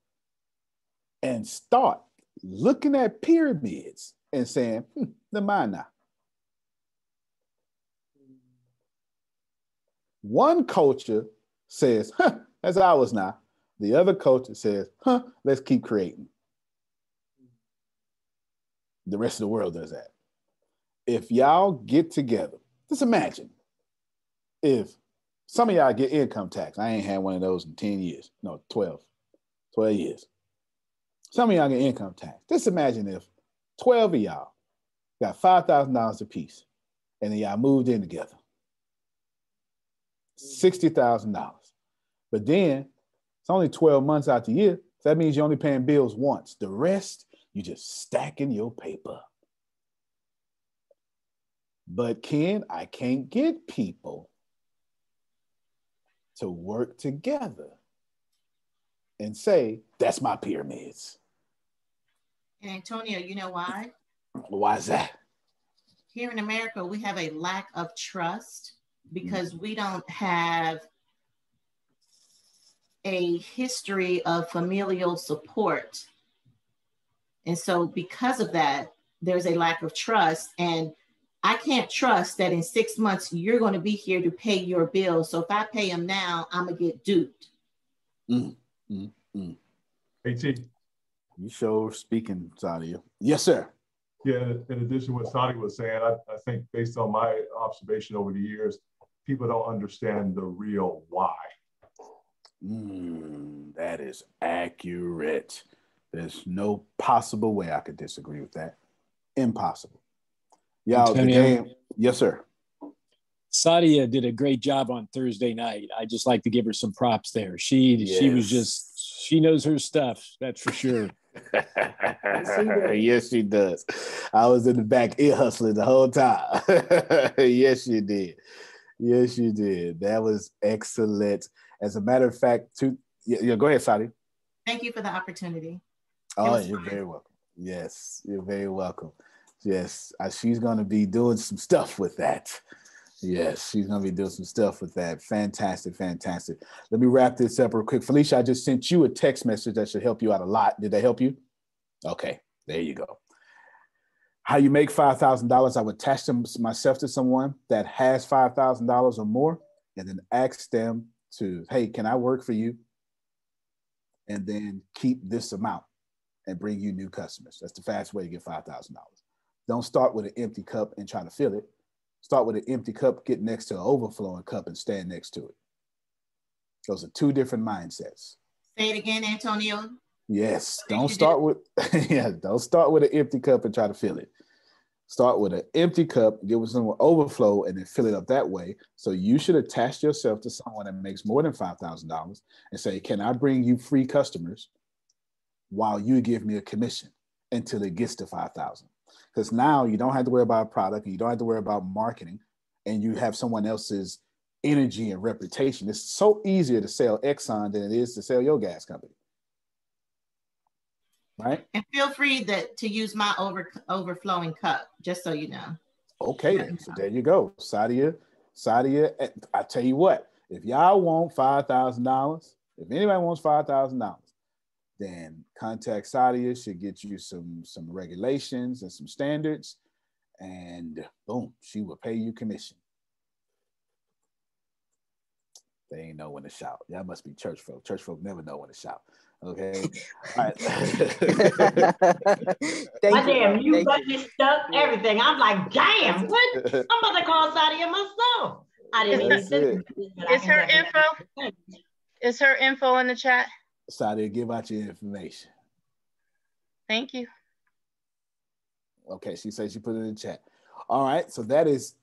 and start looking at pyramids and saying, hmm, they're now. One culture says, huh, that's ours now. The other culture says, huh, let's keep creating. The rest of the world does that. If y'all get together, just imagine if some of y'all get income tax. I ain't had one of those in 10 years. No, 12. 12 years. Some of y'all get income tax. Just imagine if 12 of y'all got $5,000 apiece and then y'all moved in together. Mm-hmm. $60,000. But then it's only 12 months out the year. So that means you're only paying bills once. The rest, you just stacking your paper. But Ken, I can't get people to work together and say, that's my pyramids. And Antonio, you know why? Why is that? Here in America, we have a lack of trust because we don't have a history of familial support And so because of that, there's a lack of trust. And I can't trust that in six months you're going to be here to pay your bills. So if I pay them now, I'm gonna get duped. Mm, AT. You show speaking, Sadia. Yes, sir. Yeah, in addition to what Sadi was saying, I, I think based on my observation over the years, people don't understand the real why. Mm, that is accurate. There's no possible way I could disagree with that. Impossible. Y'all, the game. Yes, sir. Sadia did a great job on Thursday night. I just like to give her some props there. She she was just she knows her stuff. That's for sure. yes, she does. I was in the back ear hustling the whole time. yes, you did. Yes, you did. That was excellent. As a matter of fact, to yeah, yeah go ahead, Sadi. Thank you for the opportunity. Oh, you're very welcome. Yes, you're very welcome. Yes, she's going to be doing some stuff with that. Yes, she's to be doing some stuff with that. Fantastic, fantastic. Let me wrap this up real quick. Felicia, I just sent you a text message that should help you out a lot. Did that help you? Okay, there you go. How you make $5,000, I would attach them myself to someone that has $5,000 or more and then ask them to, hey, can I work for you? And then keep this amount and bring you new customers. That's the fast way to get $5,000. Don't start with an empty cup and try to fill it. Start with an empty cup, get next to an overflowing cup and stand next to it. Those are two different mindsets. Say it again, Antonio. Yes, don't start with yeah, don't start with an empty cup and try to fill it. Start with an empty cup, give it some overflow, and then fill it up that way. So you should attach yourself to someone that makes more than five thousand dollars and say, "Can I bring you free customers while you give me a commission until it gets to five thousand? Because now you don't have to worry about a product, and you don't have to worry about marketing, and you have someone else's energy and reputation. It's so easier to sell Exxon than it is to sell your gas company right? And feel free that to use my over overflowing cup, just so you know. Okay, then. So there you go. Sadia, Sadia, eh, I tell you what, if y'all want $5,000, if anybody wants $5,000, then contact Sadia. Should get you some, some regulations and some standards. And boom, she will pay you commission. They ain't know when to shout. Y'all must be church folk. Church folk never know when to shout. Okay. All right. My damn mute button is stuck, everything. I'm like, damn, what? I'm about to call Sadia myself. I didn't even That's think it. but I Is her info? Is her info in the chat? Sadia, give out your information. Thank you. Okay, she says she put it in the chat. All right, so that is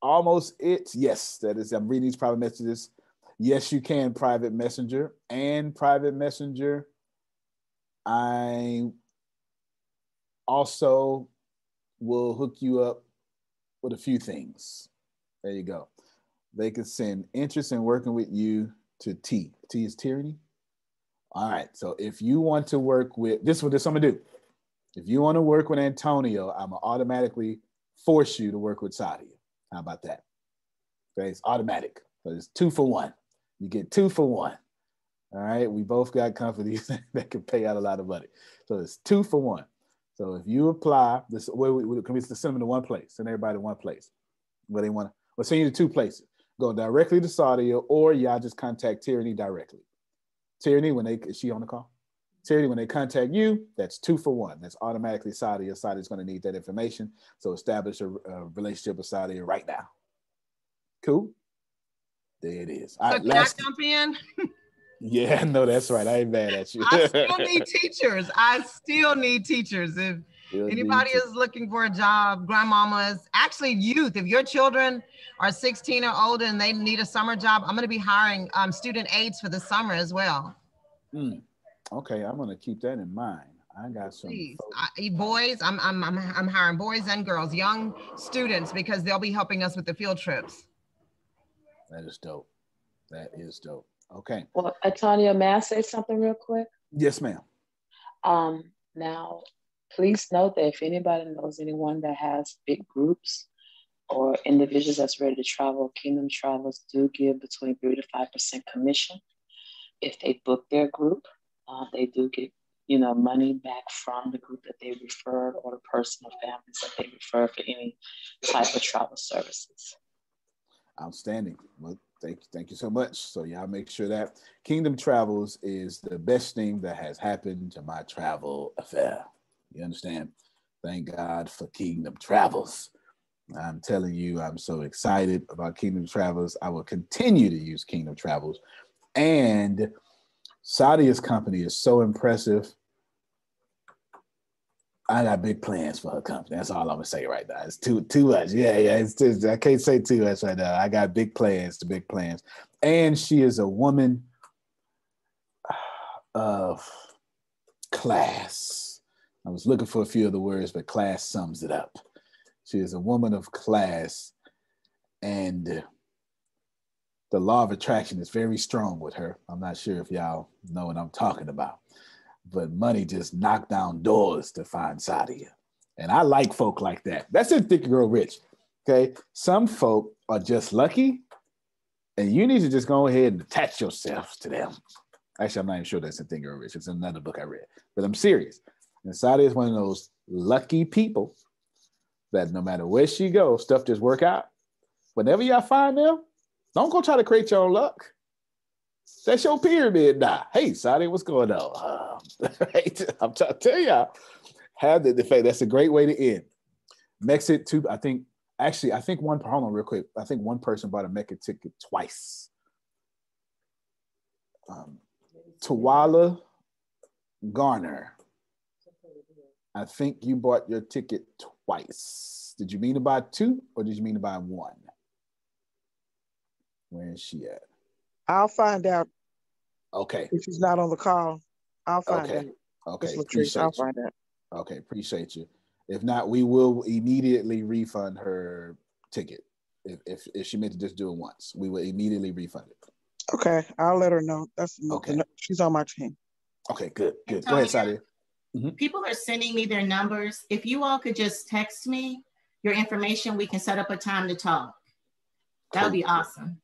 almost it. Yes, that is. I'm reading these private messages. Yes, you can private messenger and private messenger. I also will hook you up with a few things. There you go. They can send interest in working with you to T. T is tyranny. All right. So if you want to work with this, is what this I'm gonna do. If you want to work with Antonio, I'm gonna automatically force you to work with Sadia. How about that? Okay, it's automatic. So it's two for one. You get two for one. All right. We both got companies that can pay out a lot of money. So it's two for one. So if you apply this, where we, can we send them to one place, send everybody to one place where they want to, send you to two places. Go directly to Sadia or y'all just contact Tyranny directly. Tyranny, when they, is she on the call? Tyranny, when they contact you, that's two for one. That's automatically Sadia. Sadia's going to need that information. So establish a, a relationship with Sadia right now. Cool. There it is. All So right, can I jump in? yeah, no, that's right. I ain't mad at you. I still need teachers. I still need teachers. If anybody is looking for a job, grandmamas, actually youth, if your children are 16 or older and they need a summer job, I'm going to be hiring um, student aides for the summer as well. Hmm. Okay, I'm gonna keep that in mind. I got some. Please, I, boys, I'm, I'm, I'm, I'm hiring boys and girls, young students, because they'll be helping us with the field trips. That is dope. That is dope. Okay. Well, Antonio, may I say something real quick? Yes, ma'am. Um, now, please note that if anybody knows anyone that has big groups or individuals that's ready to travel, Kingdom Travels do give between three to five percent commission. If they book their group, uh, they do get you know, money back from the group that they referred or the person or families that they refer for any type of travel services. Outstanding. Well, thank you, thank you so much. So y'all make sure that Kingdom Travels is the best thing that has happened to my travel affair. You understand? Thank God for Kingdom Travels. I'm telling you, I'm so excited about Kingdom Travels. I will continue to use Kingdom Travels. And Sadia's company is so impressive. I got big plans for her company. That's all I'm gonna say right now. It's too too much. Yeah, yeah. It's just, I can't say too much right now. I got big plans, big plans. And she is a woman of class. I was looking for a few of the words, but class sums it up. She is a woman of class, and the law of attraction is very strong with her. I'm not sure if y'all know what I'm talking about, but money just knocked down doors to find Sadia. And I like folk like that. That's it, and Grow Rich. Okay. Some folk are just lucky, and you need to just go ahead and attach yourself to them. Actually, I'm not even sure that's in and Grow Rich. It's another book I read, but I'm serious. And Sadia is one of those lucky people that no matter where she goes, stuff just work out. Whenever y'all find them, don't go try to create your own luck. That's your pyramid now. Hey, Saudi, what's going on? Um? I'm trying to tell y'all, have the, fact that's a great way to end. Mexit too. I think actually, I think one hold on real quick. I think one person bought a Mexit ticket twice. Um, Tawala Garner. I think you bought your ticket twice. Did you mean to buy two or did you mean to buy one? Where is she at? I'll find out. Okay. If she's not on the call, I'll find Okay. out. Okay. Miss Latrice, Appreciate I'll you. find out. Okay. Appreciate you. If not, we will immediately refund her ticket. If, if, if she meant to just do it once, we will immediately refund it. Okay, I'll let her know. That's Okay. She's on my team. Okay. Good. Good. Go ahead, Sadia. Mm-hmm. People are sending me their numbers. If you all could just text me your information, we can set up a time to talk. That would be awesome.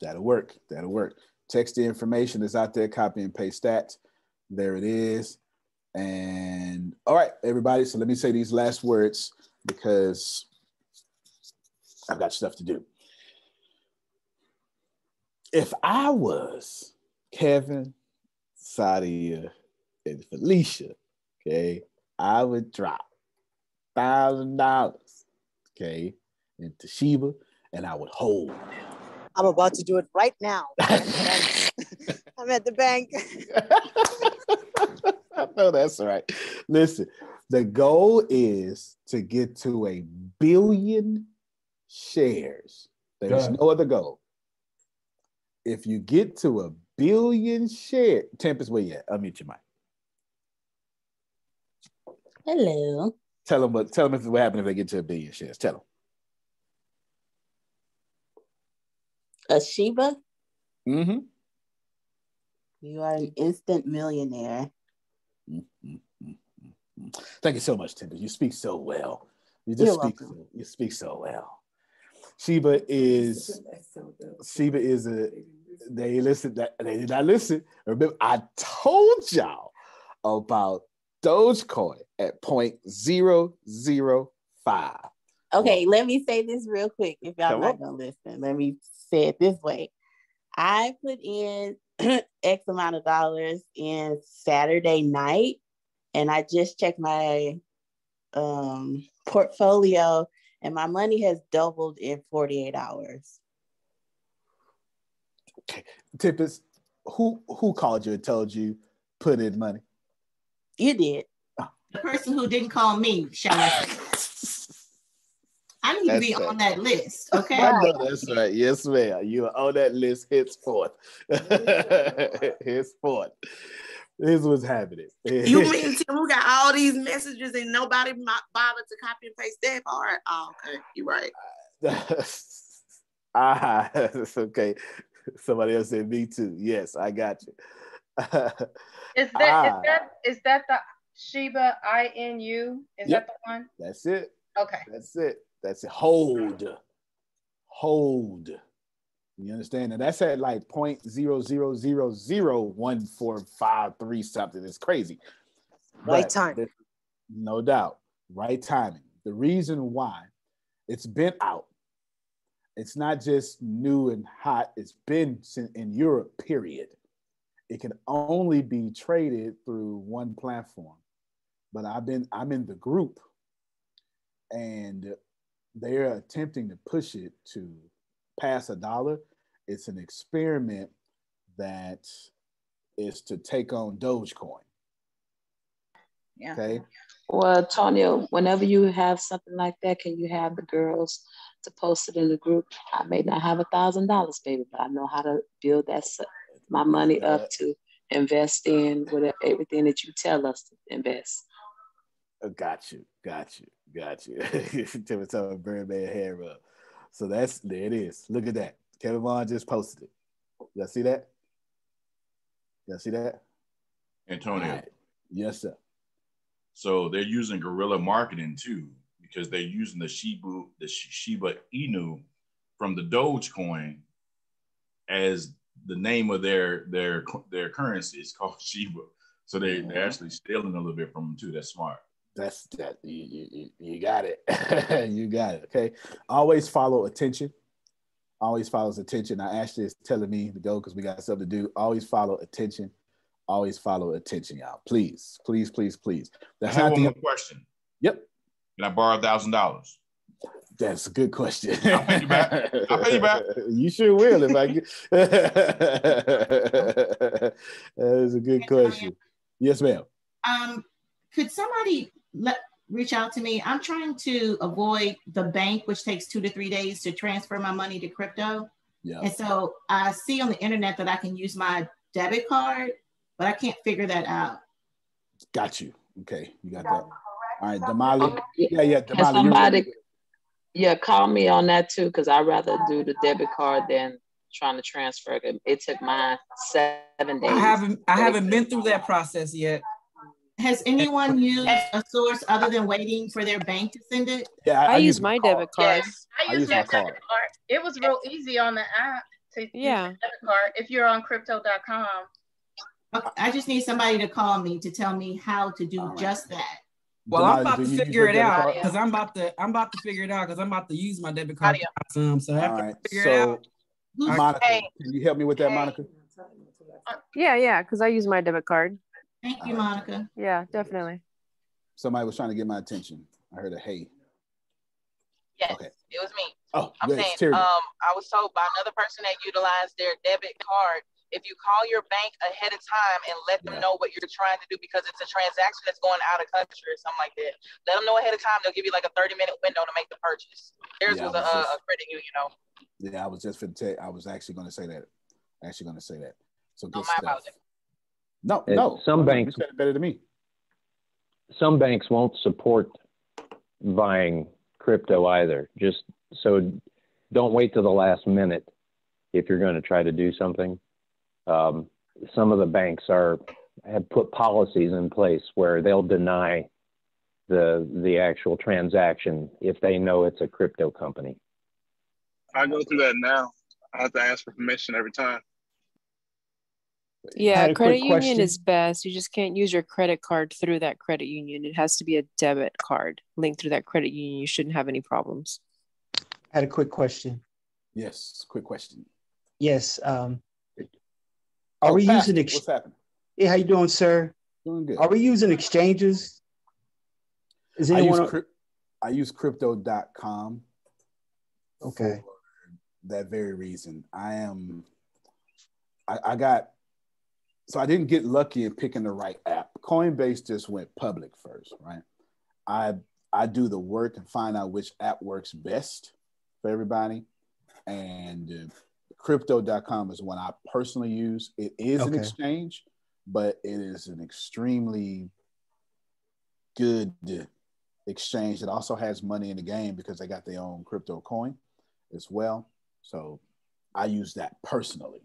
That'll work. That'll work. Text the information is out there. Copy and paste that. There it is. And all right, everybody. So let me say these last words because I've got stuff to do. If I was Kevin, Sadia, and Felicia, okay, I would drop thousand dollars, okay, into Shiba, and I would hold them. I'm about to do it right now. I'm at the bank. I know that's right. Listen, the goal is to get to a billion shares. There's no other goal. If you get to a billion share, Tempest, where you at? Unmute your mic. Hello. Tell them what. Tell them if what happened if they get to a billion shares. Tell them. A Shiba, Mm-hmm. you are an instant millionaire. Thank you so much, Tempest. You speak so well. You just You're speak. welcome. You speak so well. Shiba is Shiba is a. They listen. That they did not listen. Remember, I told y'all about Dogecoin at point zero zero five. Okay, let me say this real quick. If y'all Come not gonna listen, let me say it this way. I put in X amount of dollars in Saturday night, and I just checked my um, portfolio, and my money has doubled in 48 hours. Tempest, who who called you and told you put in money? You did. The person who didn't call me, shall I say? I need to be That's on that list, okay? I know that's right. Yes, ma'am. You are on that list henceforth. henceforth. Here's what's happening. You mean Tim who got all these messages and nobody bothered to copy and paste that part? Oh, okay, you're right. ah, it's okay. Somebody else said me too. Yes, I got you. Is that is Ah. that is that the Shiba I N U? Is Yep. that the one? That's it. Okay. That's it. That's it. Hold. Hold. You understand? And that's at like point zero zero zero zero one four five three something. It's crazy. Right time. No doubt. Right timing. The reason why it's been out. It's not just new and hot. It's been in Europe, period. It can only be traded through one platform. But I've been, I'm in the group and they're attempting to push it to pass a dollar. It's an experiment that is to take on Dogecoin. Yeah. Okay. Well, Tonya, whenever you have something like that, can you have the girls to post it in the group? I may not have a thousand dollars, baby, but I know how to build that my money up to invest in whatever everything that you tell us to invest. Uh, got you, got you, got you. Timmy talking Birdman hair rub. So that's there it is. Look at that. Kevin Vaughn just posted it. Y'all see that? Y'all see that? Antonio. Right. Yes, sir. So they're using guerrilla marketing too, because they're using the Shiba, the Shiba Inu from the Dogecoin as the name of their their their currency. is called Shiba. So they, they're mm-hmm. actually stealing a little bit from them too. That's smart. That's that you, you, you got it. you got it. Okay. Always follow attention. Always follows attention. Now Ashley is telling me to go because we got something to do. Always follow attention always follow attention, y'all. Please, please, please, please. That's I have not one the more question. Yep. Can I borrow a thousand dollars? That's a good question. I'll pay you back. I'll pay you back. you sure will if I get. that is a good question. Yes, ma'am. Um, could somebody let reach out to me? I'm trying to avoid the bank, which takes two to three days to transfer my money to crypto. Yeah. And so I see on the internet that I can use my debit card but I can't figure that out. Got you. Okay, you got that. All right, Damali. Yeah, yeah, Damali. Somebody, yeah, call me on that too, because I'd rather do the debit card than trying to transfer it. It took mine seven days. I haven't I haven't been through that process yet. Has anyone used a source other than waiting for their bank to send it? Yeah, I, I, I use my debit card. Yes, I, use my card. card. It was real easy on the app to yeah. use debit card if you're on crypto.com. I just need somebody to call me to tell me how to do right. just that. Well, I'm about to figure it out because I'm about to I'm about to figure it out because I'm about to use my debit card some. So I have to figure so, it out. Monica, hey. can you help me with that, Monica? Yeah, yeah, because I use my debit card. Thank you, Monica. Yeah, definitely. Somebody was trying to get my attention. I heard a hey. Yes, okay. it was me. Oh, I'm saying, um, I was told by another person that utilized their debit card if you call your bank ahead of time and let them yeah. know what you're trying to do because it's a transaction that's going out of country or something like that. Let them know ahead of time. They'll give you like a 30 minute window to make the purchase. Theirs yeah, was, was, a, just, a credit union, you know. Yeah, I was just going to tell. I was actually going to say that. Actually going to say that. So good my stuff. Apologies. No, no. Some banks said it better than me. Some banks won't support buying crypto either. Just so don't wait till the last minute if you're going to try to do something. Um, some of the banks are have put policies in place where they'll deny the the actual transaction if they know it's a crypto company. I go through that now. I have to ask for permission every time. Yeah, credit union question. is best. You just can't use your credit card through that credit union. It has to be a debit card linked through that credit union. You shouldn't have any problems. I had a quick question. Yes, quick question. Yes. Um, are oh, we using ex- what's happening? Hey, how you doing, sir? Doing good. Are we using exchanges? Is anyone I use, crypt- I use crypto.com. Okay. that very reason. I am I, I got so I didn't get lucky in picking the right app. Coinbase just went public first, right? I I do the work and find out which app works best for everybody. And uh, crypto.com is one I personally use. It is okay. an exchange, but it is an extremely good exchange that also has money in the game because they got their own crypto coin as well. So I use that personally.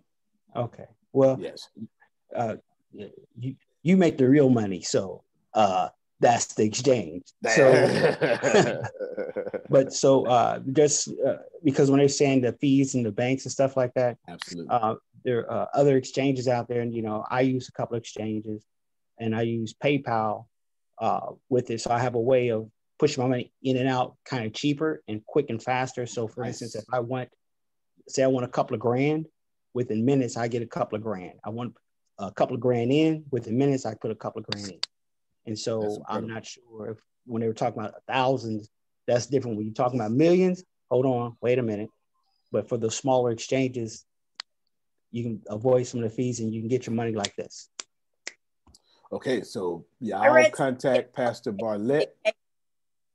Okay. Well, yes. Uh, you you make the real money, so uh, that's the exchange. So, but so uh, just uh, because when they're saying the fees and the banks and stuff like that, absolutely, uh, there are other exchanges out there, and you know, I use a couple of exchanges, and I use PayPal uh, with it, so I have a way of pushing my money in and out kind of cheaper and quick and faster. So, for nice. instance, if I want, say, I want a couple of grand, within minutes I get a couple of grand. I want a couple of grand in, within minutes I put a couple of grand in. And so I'm not sure if when they were talking about thousands, that's different. When you're talking about millions, hold on, wait a minute. But for the smaller exchanges, you can avoid some of the fees and you can get your money like this. Okay, so yeah, I'll contact Pastor Bartlett.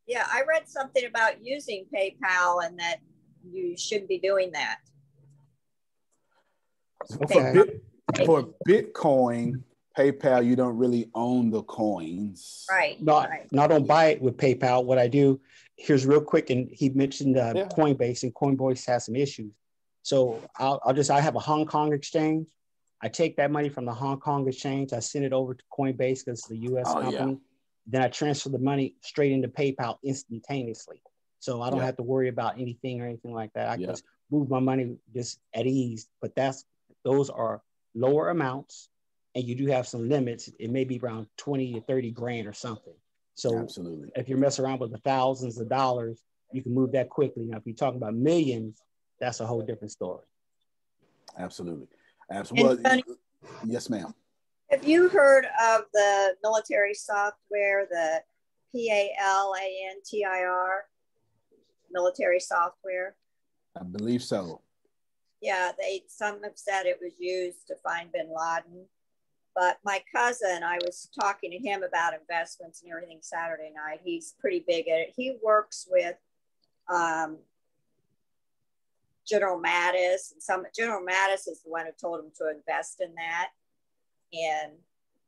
Yeah, I read something about using PayPal and that you should be doing that. Okay. For, Bit, for Bitcoin, PayPal, you don't really own the coins. Right. Not right. not on buy it with PayPal. What I do here's real quick, and he mentioned uh, yeah. Coinbase, and Coinbase has some issues. So I'll, I'll just I have a Hong Kong exchange. I take that money from the Hong Kong exchange. I send it over to Coinbase because it's the U.S. Oh, company. Yeah. Then I transfer the money straight into PayPal instantaneously. So I don't yeah. have to worry about anything or anything like that. I yeah. just move my money just at ease. But that's those are lower amounts and you do have some limits, it may be around 20 to 30 grand or something. So absolutely, if you're messing around with the thousands of dollars, you can move that quickly. Now, if you're talking about millions, that's a whole different story. Absolutely. Absolutely. Well, yes, ma'am. Have you heard of the military software, the P A L A N T I R military software? I believe so. Yeah, they some have said it was used to find bin Laden. But my cousin, I was talking to him about investments and everything Saturday night. He's pretty big at it. He works with um, General Mattis, and some General Mattis is the one who told him to invest in that. And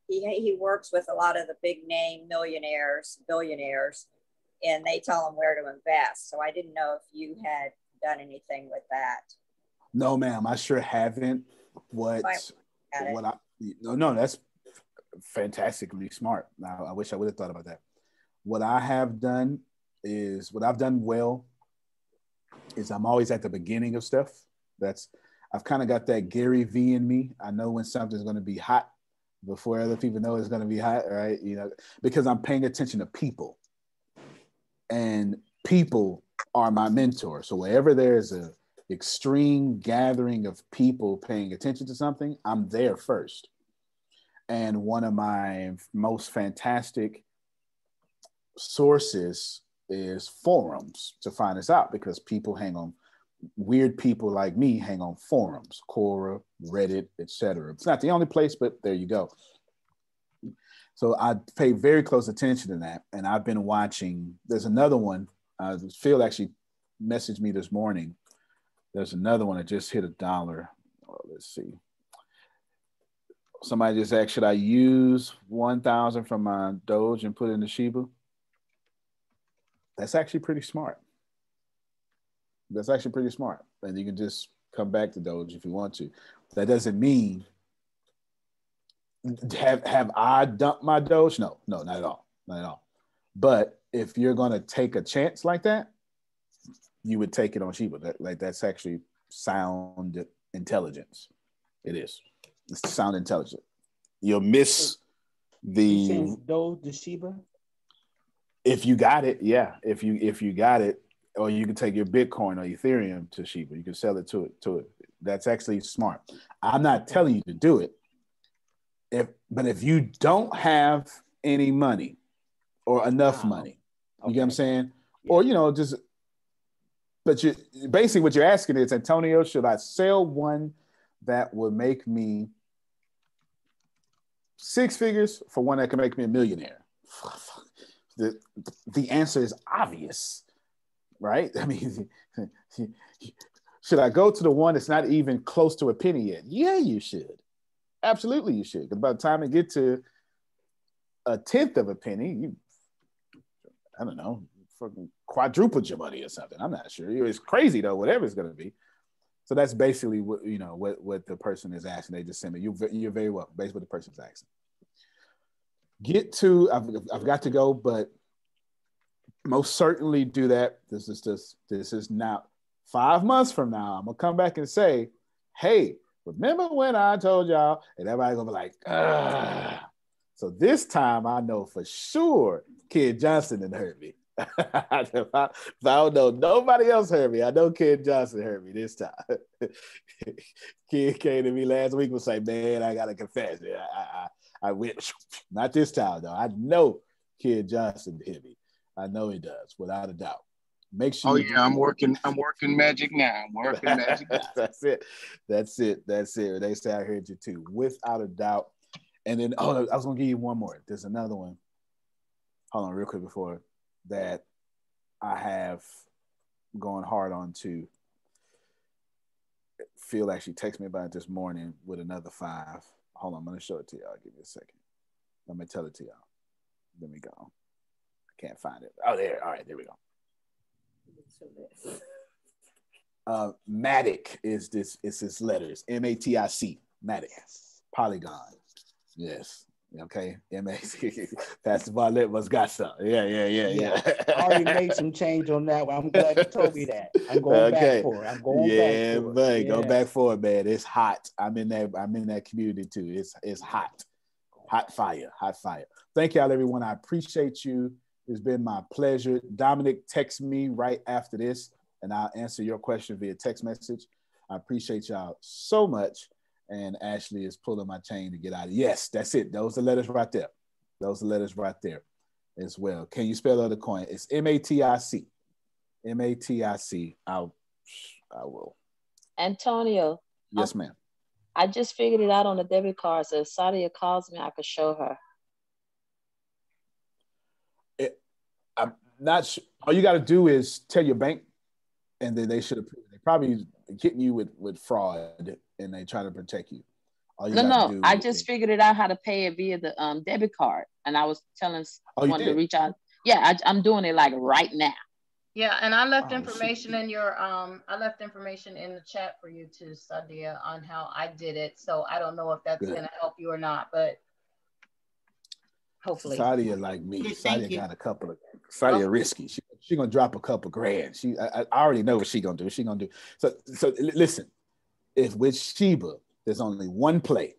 he, he works with a lot of the big name millionaires, billionaires, and they tell him where to invest. So I didn't know if you had done anything with that. No, ma'am, I sure haven't. What what I no, no, that's fantastically smart. Now, I wish I would have thought about that. What I have done is what I've done well is I'm always at the beginning of stuff. That's I've kind of got that Gary V in me. I know when something's going to be hot before other people know it's going to be hot, right? You know, because I'm paying attention to people, and people are my mentor. So wherever there's a extreme gathering of people paying attention to something, I'm there first. And one of my most fantastic sources is forums to find this out because people hang on weird people like me hang on forums quora reddit etc it's not the only place but there you go. So i pay very close attention to that and i've been watching. There's another one uh, phil actually messaged me this morning there's another one that just hit a dollar. Oh, let's see. Somebody just asked, should I use 1,000 from my Doge and put it in the Shiba? That's actually pretty smart. That's actually pretty smart. And you can just come back to Doge if you want to. That doesn't mean have have I dumped my Doge? No, no, not at all. Not at all. But if you're gonna take a chance like that, you would take it on Shiba. That, like that's actually sound intelligence. It is. It's sound intelligent. You'll miss the Doge the Shiba. If you got it, yeah. If you if you got it, or you can take your Bitcoin or Ethereum to Shiba. You can sell it to it to it. That's actually smart. I'm not telling you to do it. If but if you don't have any money or enough wow. money, you okay. get what I'm saying? Yeah. Or you know, just but you basically what you're asking is Antonio, should I sell one that would make me six figures for one that can make me a millionaire? The, the answer is obvious, right? I mean, should I go to the one that's not even close to a penny yet? Yeah, you should. Absolutely, you should. Because by the time you get to a tenth of a penny, you, I don't know, fucking your money or something. I'm not sure. It's crazy though, whatever it's going to be. So that's basically what you know what what the person is asking. They just send me. You you're very well Basically, what the person's asking. get to. I've, I've got to go, but most certainly do that. This is just this is now five months from now. I'm gonna come back and say, hey, remember when I told y'all? And everybody's gonna be like, ah. So this time I know for sure Kid Johnson didn't hurt me. I, don't know nobody else heard me, I know Kid Johnson heard me this time. Kid came to me last week and was like, "Man, I gotta confess, I, I, I went not this time though. I know Kid Johnson hit me. I know he does, without a doubt. Make sure. Oh yeah, I'm working. I'm working magic now. I'm working magic. That's it. That's it. That's it. They say I heard you too, without a doubt. And then, oh, I was gonna give you one more. There's another one. Hold on, real quick before that I have gone hard on to. Phil actually texted me about this morning with another five. Hold on, I'm gonna show it to y'all. Give me a second. Let me tell it to y'all. Let me go. I can't find it. Oh, there. All right, there we go. Uh, Matic is this. It's his letters. M A T I C. Matic. Polygon. Yes. Okay, MAC. Pastor Bartlett must got some. Yeah, yeah, yeah, yeah. I already made some change on that one. I'm glad you told me that. I'm going okay. back for it. I'm going yeah, back for buddy, it. Yeah, go back for it, man. It's hot. I'm in that. I'm in that community too. It's it's hot, hot fire, hot fire. Thank y'all, everyone. I appreciate you. It's been my pleasure. Dominic, text me right after this, and I'll answer your question via text message. I appreciate y'all so much and Ashley is pulling my chain to get out of. Yes, that's it. Those are letters right there. Those are letters right there as well. Can you spell the coin? It's M A T I C. M A T I C. I'll I will. Antonio. Yes, ma'am. I just figured it out on the debit card. So if Sadia calls me, I could show her. It, I'm not sure. All you got to do is tell your bank, and then they should approve. They probably getting you with with fraud and they try to protect you. you no, no, I just is, figured it out how to pay it via the um, debit card, and I was telling oh, someone to reach out. Yeah, I, am doing it like right now. Yeah, and I left oh, information shit. in your um, I left information in the chat for you too, Sadia, on how I did it. So I don't know if that's Good. gonna help you or not, but hopefully. Sadia like me. Sadia got a couple of Sadia oh. risky. She she gonna drop a couple of grand. She I, I already know what she gonna do. She gonna do. So so listen, if with Shiba, there's only one play.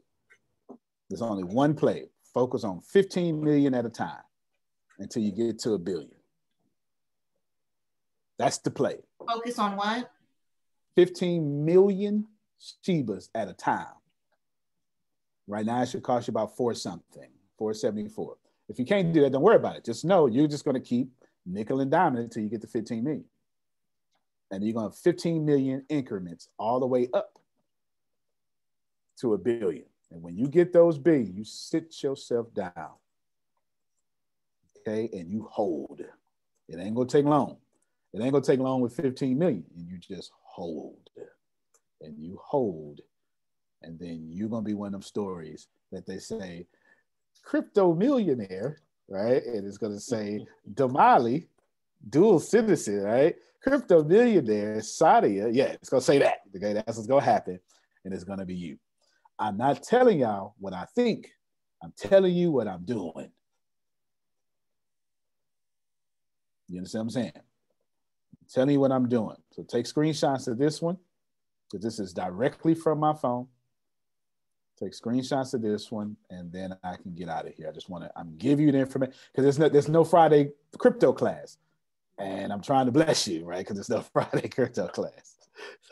There's only one play. Focus on 15 million at a time until you get to a billion. That's the play. Focus on what? 15 million Shibas at a time. Right now, it should cost you about four something, 474. If you can't do that, don't worry about it. Just know you're just going to keep nickel and diamond until you get to 15 million. And you're going to have 15 million increments all the way up to a billion. And when you get those big, you sit yourself down. Okay, and you hold. It ain't gonna take long. It ain't gonna take long with 15 million. And you just hold. And you hold. And then you're gonna be one of them stories that they say, crypto millionaire, right? And it's gonna say Damali, dual citizen, right? Crypto millionaire, Sadia. Yeah, it's gonna say that. Okay, that's what's gonna happen. And it's gonna be you. I'm not telling y'all what I think. I'm telling you what I'm doing. You understand what I'm saying? I'm telling you what I'm doing. So take screenshots of this one, because this is directly from my phone. Take screenshots of this one, and then I can get out of here. I just want to I'm give you the information because there's no there's no Friday crypto class, and I'm trying to bless you, right? Because there's no Friday crypto class.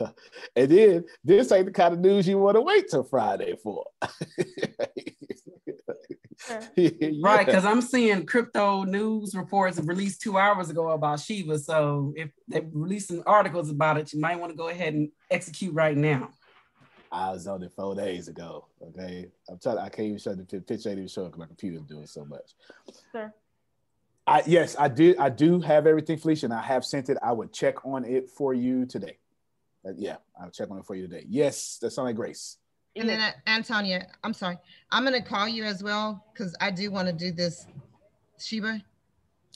and then this ain't the kind of news you want to wait till Friday for. yeah. Right, because I'm seeing crypto news reports released two hours ago about Shiba. So if they're releasing articles about it, you might want to go ahead and execute right now. I was on it four days ago. Okay, I'm trying. I can't even show the picture. Ain't even showing because my computer's doing so much. Sir. I yes, I do. I do have everything, Felicia, and I have sent it. I would check on it for you today. Uh, yeah, I'll check on it for you today. Yes, that's on Grace. And then uh, Antonio, I'm sorry. I'm gonna call you as well because I do want to do this, Shiba.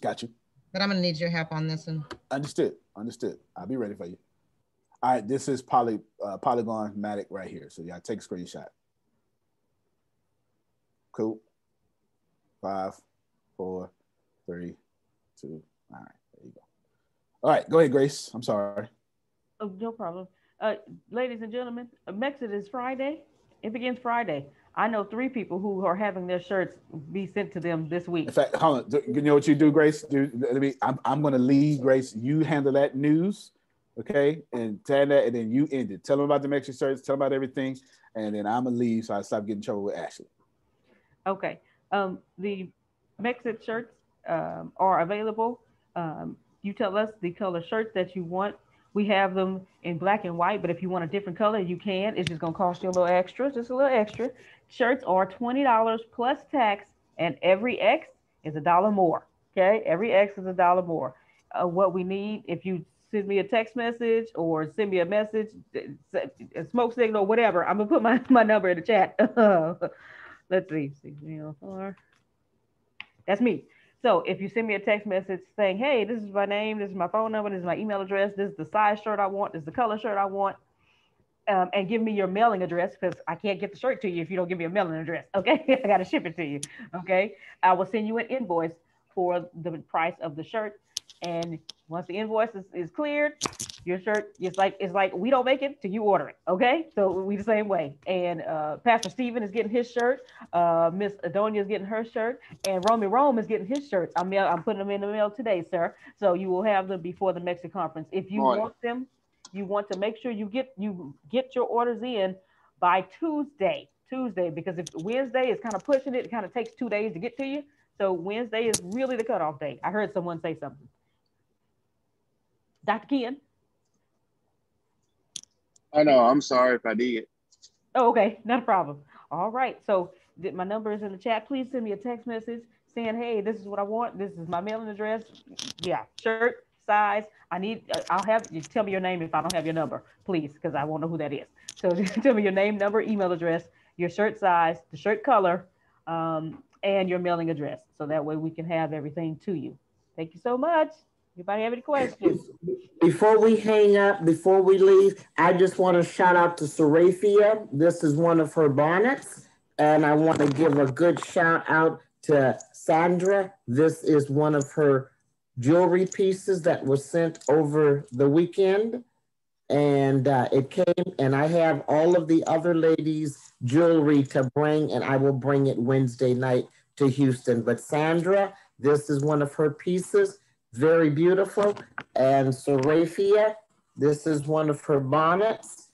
Got you. But I'm gonna need your help on this one. Understood. Understood. I'll be ready for you. All right, this is poly uh, Polygon Matic right here. So yeah, take a screenshot. Cool. Five, four, three, two. All right, there you go. All right, go ahead, Grace. I'm sorry. Oh, no problem. Uh, ladies and gentlemen, Mexit is Friday. It begins Friday. I know three people who are having their shirts be sent to them this week. In fact, hold on. You know what you do, Grace? Do, let me, I'm, I'm going to leave, Grace. You handle that news, okay? And tell that, and then you end it. Tell them about the Mexit shirts. Tell them about everything, and then I'm going to leave so I stop getting in trouble with Ashley. Okay. Um, the Mexit shirts um, are available. Um, you tell us the color shirts that you want we have them in black and white, but if you want a different color, you can. It's just gonna cost you a little extra, just a little extra. Shirts are $20 plus tax, and every X is a dollar more. Okay, every X is a dollar more. Uh, what we need, if you send me a text message or send me a message, a smoke signal, whatever, I'm gonna put my, my number in the chat. Let's see, that's me. So if you send me a text message saying, hey, this is my name, this is my phone number, this is my email address, this is the size shirt I want, this is the color shirt I want, um, and give me your mailing address because I can't get the shirt to you if you don't give me a mailing address. Okay, I got to ship it to you. Okay, I will send you an invoice for the price of the shirt, and once the invoice is, is cleared, your shirt it's like it's like we don't make it till you order it. Okay, so we the same way. And uh, Pastor Stephen is getting his shirt. Uh, Miss Adonia is getting her shirt, and Romy Rome is getting his shirts. I'm mail, I'm putting them in the mail today, sir. So you will have them before the Mexit conference. If you want them, you want to make sure you get you get your orders in by Tuesday. Tuesday, because if Wednesday is kind of pushing it, it kind of takes two days to get to you. So Wednesday is really the cutoff day. I heard someone say something. Dr. Ken. I know. I'm sorry if I did. Oh, okay. Not a problem. All right. So my number is in the chat. Please send me a text message saying, hey, this is what I want. This is my mailing address. Yeah. Shirt, size. I need, uh, I'll have you tell me your name if I don't have your number, please, because I won't know who that is. So tell me your name, number, email address, your shirt size, the shirt color, um, and your mailing address. So that way we can have everything to you. Thank you so much. Anybody have any questions? Before we hang up, before we leave, I just want to shout out to Seraphia. This is one of her bonnets. And I want to give a good shout out to Sandra. This is one of her jewelry pieces that was sent over the weekend. And uh, it came, and I have all of the other ladies' jewelry to bring, and I will bring it Wednesday night to Houston. But Sandra, this is one of her pieces very beautiful. And Seraphia, this is one of her bonnets.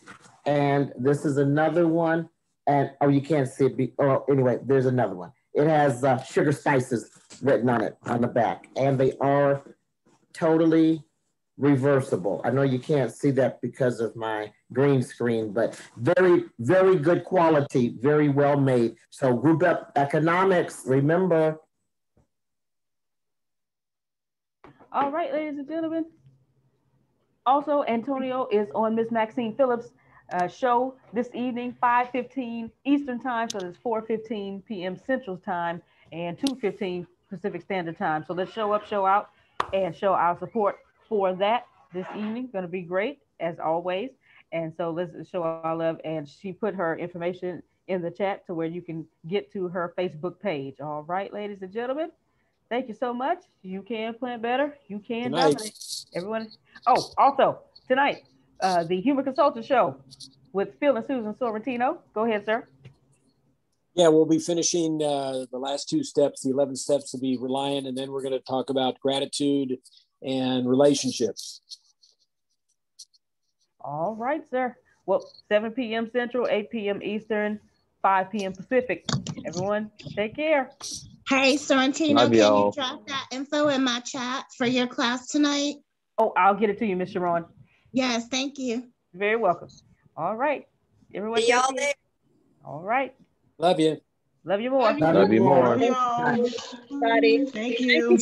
And this is another one. And oh, you can't see it. Be, oh, anyway, there's another one. It has uh, sugar spices written on it on the back, and they are totally reversible. I know you can't see that because of my green screen, but very, very good quality, very well made. So group up economics, remember All right, ladies and gentlemen. Also, Antonio is on Miss Maxine Phillips' uh, show this evening, 5.15 Eastern Time, so it's 4.15 p.m. Central Time and 2.15 Pacific Standard Time. So let's show up, show out, and show our support for that this evening. Going to be great, as always. And so let's show our love. And she put her information in the chat to where you can get to her Facebook page. All right, ladies and gentlemen. Thank you so much. You can plan better. You can tonight. dominate. Everyone. Oh, also tonight, uh, the Human Consultant Show with Phil and Susan Sorrentino. Go ahead, sir. Yeah, we'll be finishing uh, the last two steps, the 11 steps to be reliant, and then we're going to talk about gratitude and relationships. All right, sir. Well, 7 p.m. Central, 8 p.m. Eastern, 5 p.m. Pacific. Everyone, take care. Hey, Sorrentino, Love can y'all. you drop that info in my chat for your class tonight? Oh, I'll get it to you, Miss Sharon. Yes, thank you. You're very welcome. All right. Everyone. See y'all there. All right. Love you. Love you more. Love you more. Love you more. Thank you. Thank you.